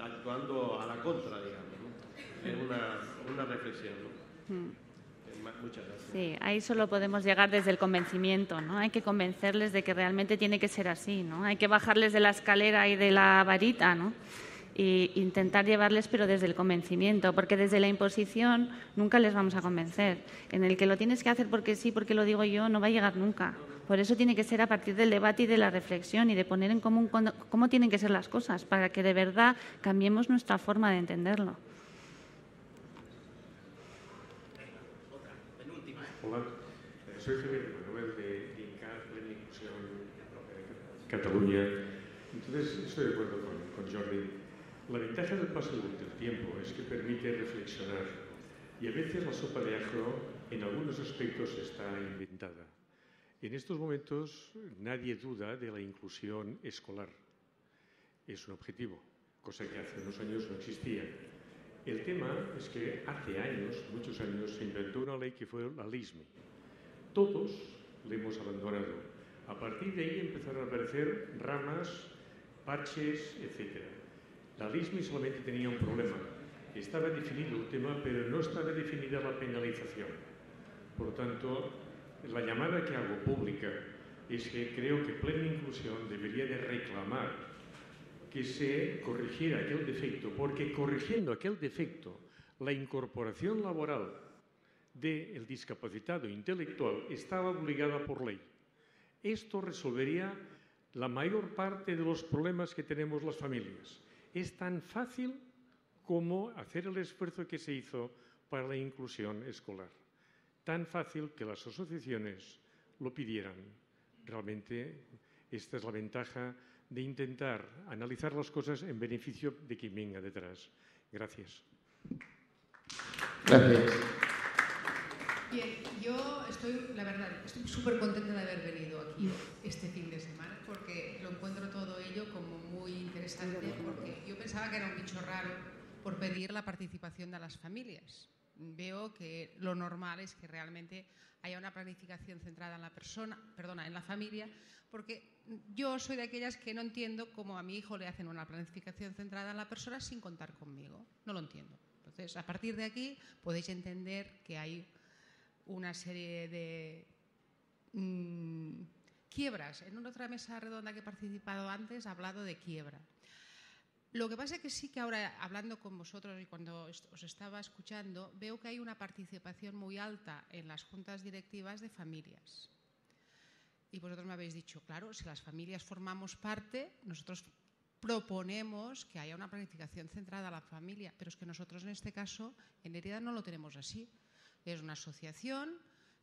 Speaker 11: actuando a la contra, digamos. ¿no? Es una, una reflexión. ¿no? Muchas gracias.
Speaker 4: Sí, ahí solo podemos llegar desde el convencimiento, ¿no? Hay que convencerles de que realmente tiene que ser así, ¿no? Hay que bajarles de la escalera y de la varita, ¿no? Y intentar llevarles, pero desde el convencimiento, porque desde la imposición nunca les vamos a convencer. En el que lo tienes que hacer porque sí, porque lo digo yo, no va a llegar nunca. Por eso tiene que ser a partir del debate y de la reflexión y de poner en común cómo tienen que ser las cosas, para que de verdad cambiemos nuestra forma de entenderlo.
Speaker 12: Hola, eh, soy Javier Manuel de INCAR, Plena Inclusión Cataluña. Entonces, estoy de acuerdo con, con Jordi. La ventaja del paso del tiempo es que permite reflexionar y a veces la sopa de ajo en algunos aspectos está inventada. En estos momentos nadie duda de la inclusión escolar. Es un objetivo, cosa que hace unos años no existía. El tema es que hace años, muchos años, se inventó una ley que fue la LISMI. Todos la hemos abandonado. A partir de ahí empezaron a aparecer ramas, parches, etc. La LISMI solamente tenía un problema. Estaba definido el tema, pero no estaba definida la penalización. Por lo tanto, la llamada que hago pública es que creo que Plena Inclusión debería de reclamar que se corrigiera aquel defecto, porque corrigiendo aquel defecto, la incorporación laboral del discapacitado intelectual estaba obligada por ley. Esto resolvería la mayor parte de los problemas que tenemos las familias. Es tan fácil como hacer el esfuerzo que se hizo para la inclusión escolar. Tan fácil que las asociaciones lo pidieran. Realmente esta es la ventaja de intentar analizar las cosas en beneficio de quien venga detrás. Gracias.
Speaker 1: Gracias.
Speaker 13: Bien, yo estoy, la verdad, estoy súper contenta de haber venido aquí este fin de semana porque lo encuentro todo ello como muy interesante porque yo pensaba que era un bicho raro por pedir la participación de las familias. Veo que lo normal es que realmente haya una planificación centrada en la persona, perdona, en la familia, porque yo soy de aquellas que no entiendo cómo a mi hijo le hacen una planificación centrada en la persona sin contar conmigo. No lo entiendo. Entonces, a partir de aquí podéis entender que hay una serie de mm, quiebras. En una otra mesa redonda que he participado antes ha hablado de quiebra. Lo que pasa es que sí que ahora, hablando con vosotros y cuando os estaba escuchando, veo que hay una participación muy alta en las juntas directivas de familias. Y vosotros me habéis dicho, claro, si las familias formamos parte, nosotros proponemos que haya una planificación centrada a la familia, pero es que nosotros en este caso en Herida no lo tenemos así. Es una asociación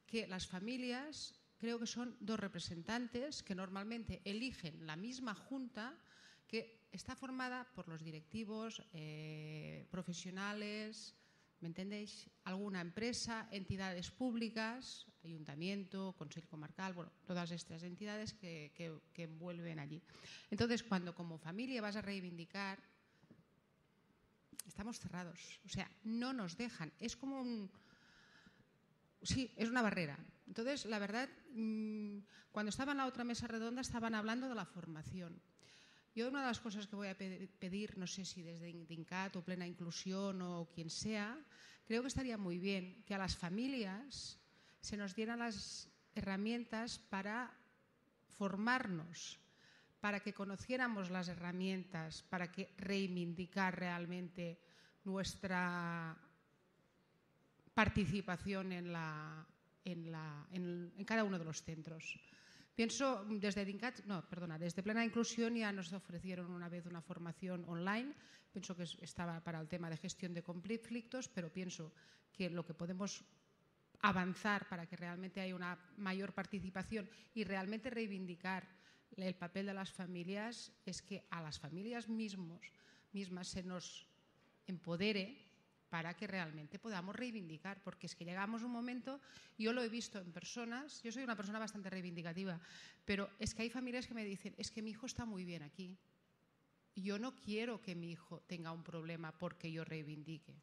Speaker 13: que las familias creo que son dos representantes que normalmente eligen la misma junta que está formada por los directivos, eh, profesionales, ¿me entendéis? Alguna empresa, entidades públicas, ayuntamiento, consejo comarcal, bueno, todas estas entidades que, que envuelven allí. Entonces, cuando como familia vas a reivindicar, estamos cerrados, o sea, no nos dejan. Es como un, sí, es una barrera. Entonces, la verdad, mm, cuando estaba en la otra mesa redonda estaban hablando de la formación. Yo una de las cosas que voy a pedir, no sé si desde DINCAT o Plena Inclusión o quien sea, creo que estaría muy bien que a las familias se nos dieran las herramientas para formarnos, para que conociéramos las herramientas, para que reivindicar realmente nuestra participación en, la, en, la, en, cada uno de los centros. Pienso desde DINCAT, no, perdona, desde Plena Inclusión ya nos ofrecieron una vez una formación online, pienso que estaba para el tema de gestión de conflictos, pero pienso que lo que podemos avanzar para que realmente haya una mayor participación y realmente reivindicar el papel de las familias es que a las familias mismos, mismas se nos empodere para que realmente podamos reivindicar, porque es que llegamos a un momento, yo lo he visto en personas, yo soy una persona bastante reivindicativa, pero es que hay familias que me dicen, es que mi hijo está muy bien aquí, yo no quiero que mi hijo tenga un problema porque yo reivindique.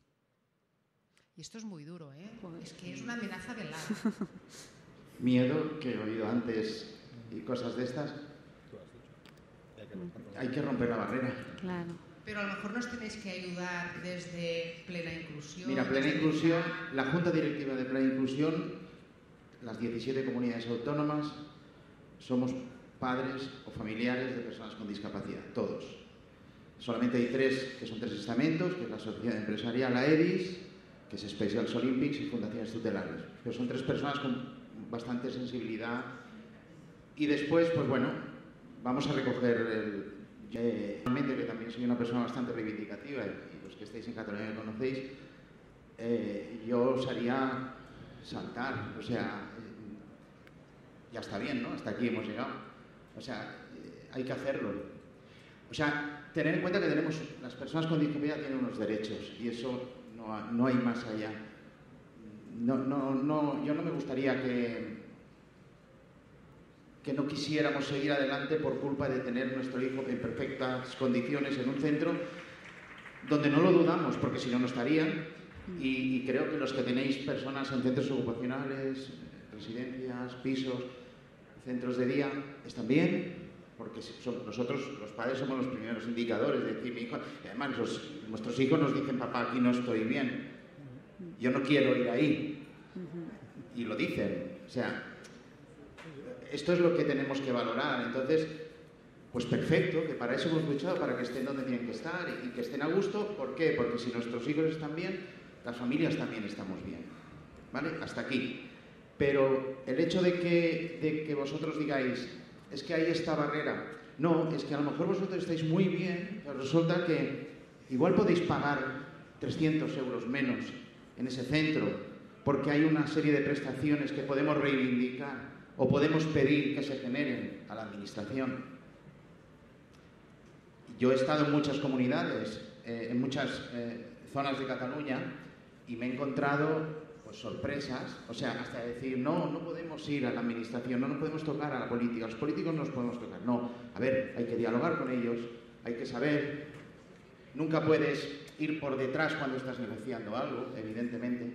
Speaker 13: Y esto es muy duro, ¿eh? es que es una amenaza velada.
Speaker 1: Miedo, que he oído antes, y cosas de estas. Hay que romper la barrera.
Speaker 4: Claro
Speaker 13: pero a lo mejor nos tenéis que ayudar desde Plena Inclusión.
Speaker 1: Mira, Plena Inclusión, la Junta Directiva de Plena Inclusión, las 17 comunidades autónomas, somos padres o familiares de personas con discapacidad, todos. Solamente hay tres, que son tres estamentos, que es la Sociedad Empresarial AEDIS, que es Specials Olympics y Fundaciones Tutelares. Pero son tres personas con bastante sensibilidad. Y después, pues bueno, vamos a recoger el, realmente que también soy una persona bastante reivindicativa y, los que estáis en Cataluña me conocéis, eh, yo os haría saltar, o sea, ya está bien, ¿no? Hasta aquí hemos llegado. O sea, eh, hay que hacerlo. O sea, tener en cuenta que tenemos, las personas con discapacidad tienen unos derechos y eso no, no hay más allá. No, no, no, yo no me gustaría que, que no quisiéramos seguir adelante por culpa de tener nuestro hijo en perfectas condiciones en un centro donde no lo dudamos, porque si no, no estarían. Y, creo que los que tenéis personas en centros ocupacionales, residencias, pisos, centros de día, están bien, porque nosotros los padres somos los primeros indicadores de decir, mi hijo, además nuestros hijos nos dicen, papá, aquí no estoy bien, yo no quiero ir ahí. Y lo dicen. O sea, esto es lo que tenemos que valorar. Entonces, pues perfecto, que para eso hemos luchado, para que estén donde tienen que estar y, que estén a gusto. ¿Por qué? Porque si nuestros hijos están bien, las familias también estamos bien. ¿Vale? Hasta aquí. Pero el hecho de que, de que vosotros digáis, es que hay esta barrera. No, es que a lo mejor vosotros estáis muy bien, pero resulta que igual podéis pagar 300 euros menos en ese centro, porque hay una serie de prestaciones que podemos reivindicar o podemos pedir que se generen a la Administración. Yo he estado en muchas comunidades, eh, en muchas eh, zonas de Cataluña y me he encontrado pues, sorpresas, o sea, hasta decir, no, no podemos ir a la administración, no nos podemos tocar a la política, los políticos no podemos tocar. No, a ver, hay que dialogar con ellos, hay que saber, nunca puedes ir por detrás cuando estás negociando algo, evidentemente,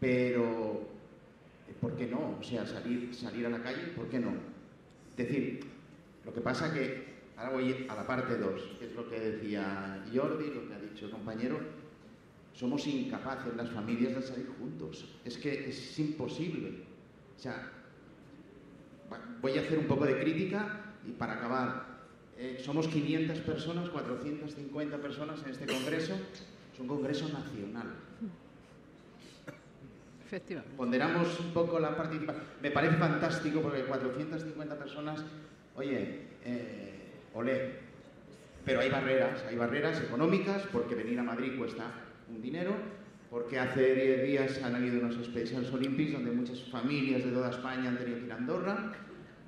Speaker 1: pero ¿por qué no? O sea, salir, salir a la calle, ¿por qué no? Es decir, lo que pasa que, ahora voy a la parte 2, que es lo que decía Jordi, lo que ha dicho el compañero, somos incapaces las familias de salir juntos. Es que es imposible. O sea, voy a hacer un poco de crítica y para acabar, eh, somos 500 personas, 450 personas en este congreso, es un congreso nacional.
Speaker 14: Efectivamente.
Speaker 1: Ponderamos un poco la participación. Me parece fantástico porque 450 personas, oye, eh, olé, pero hay barreras, hay barreras económicas porque venir a Madrid cuesta un dinero, porque hace 10 días han habido unos Specials Olympics donde muchas familias de toda España han tenido que ir a Andorra,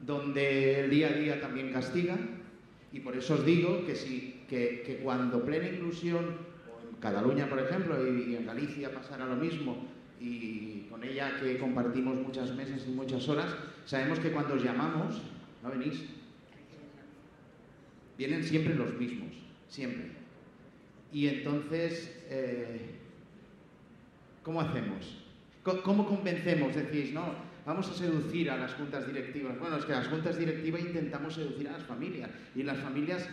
Speaker 1: donde el día a día también castigan, y por eso os digo que, si, que, que cuando plena inclusión, en Cataluña por ejemplo, y en Galicia pasará lo mismo, y con ella que compartimos muchas mesas y muchas horas, sabemos que cuando os llamamos, no venís. Vienen siempre los mismos, siempre. Y entonces, eh, ¿cómo hacemos? ¿Cómo convencemos? Decís, no, vamos a seducir a las juntas directivas. Bueno, es que las juntas directivas intentamos seducir a las familias y las familias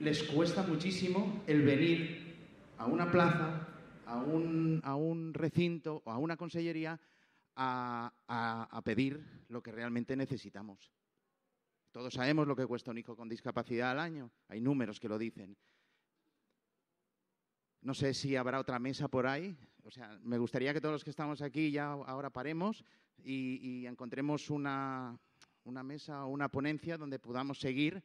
Speaker 1: les cuesta muchísimo el venir a una plaza, a un, recinto o a una consellería a pedir lo que realmente necesitamos. Todos sabemos lo que cuesta un hijo con discapacidad al año. Hay números que lo dicen. No sé si habrá otra mesa por ahí. O sea, me gustaría que todos los que estamos aquí ya ahora paremos y, y encontremos una, una mesa o una ponencia donde podamos seguir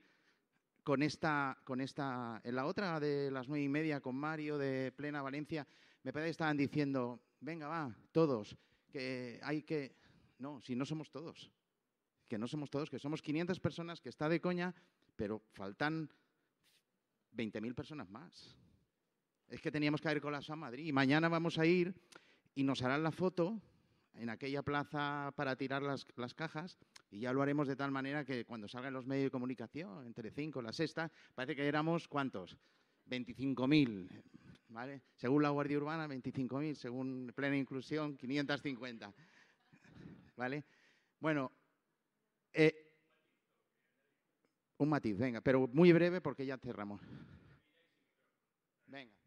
Speaker 1: con esta, con esta, en la otra de las nueve y media con Mario de Plena Valencia, me parece que estaban diciendo, venga, va, todos, que hay que, no, si no somos todos, que no somos todos, que somos 500 personas, que está de coña, pero faltan 20.000 personas más. Es que teníamos que haber colapsado a Madrid y mañana vamos a ir y nos harán la foto en aquella plaza para tirar las, las, cajas y ya lo haremos de tal manera que cuando salgan los medios de comunicación, entre cinco, la sexta, parece que éramos ¿cuántos? 25.000, ¿vale? Según la Guardia Urbana, 25.000, según Plena Inclusión, 550, ¿vale? Bueno, eh, un matiz, venga, pero muy breve porque ya cerramos. Venga.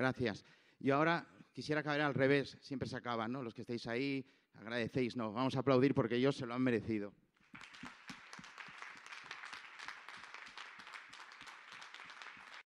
Speaker 1: Gracias. Y ahora quisiera acabar al revés, siempre se acaban, ¿no? Los que estáis ahí, agradecéis, no, vamos a aplaudir porque ellos se lo han merecido.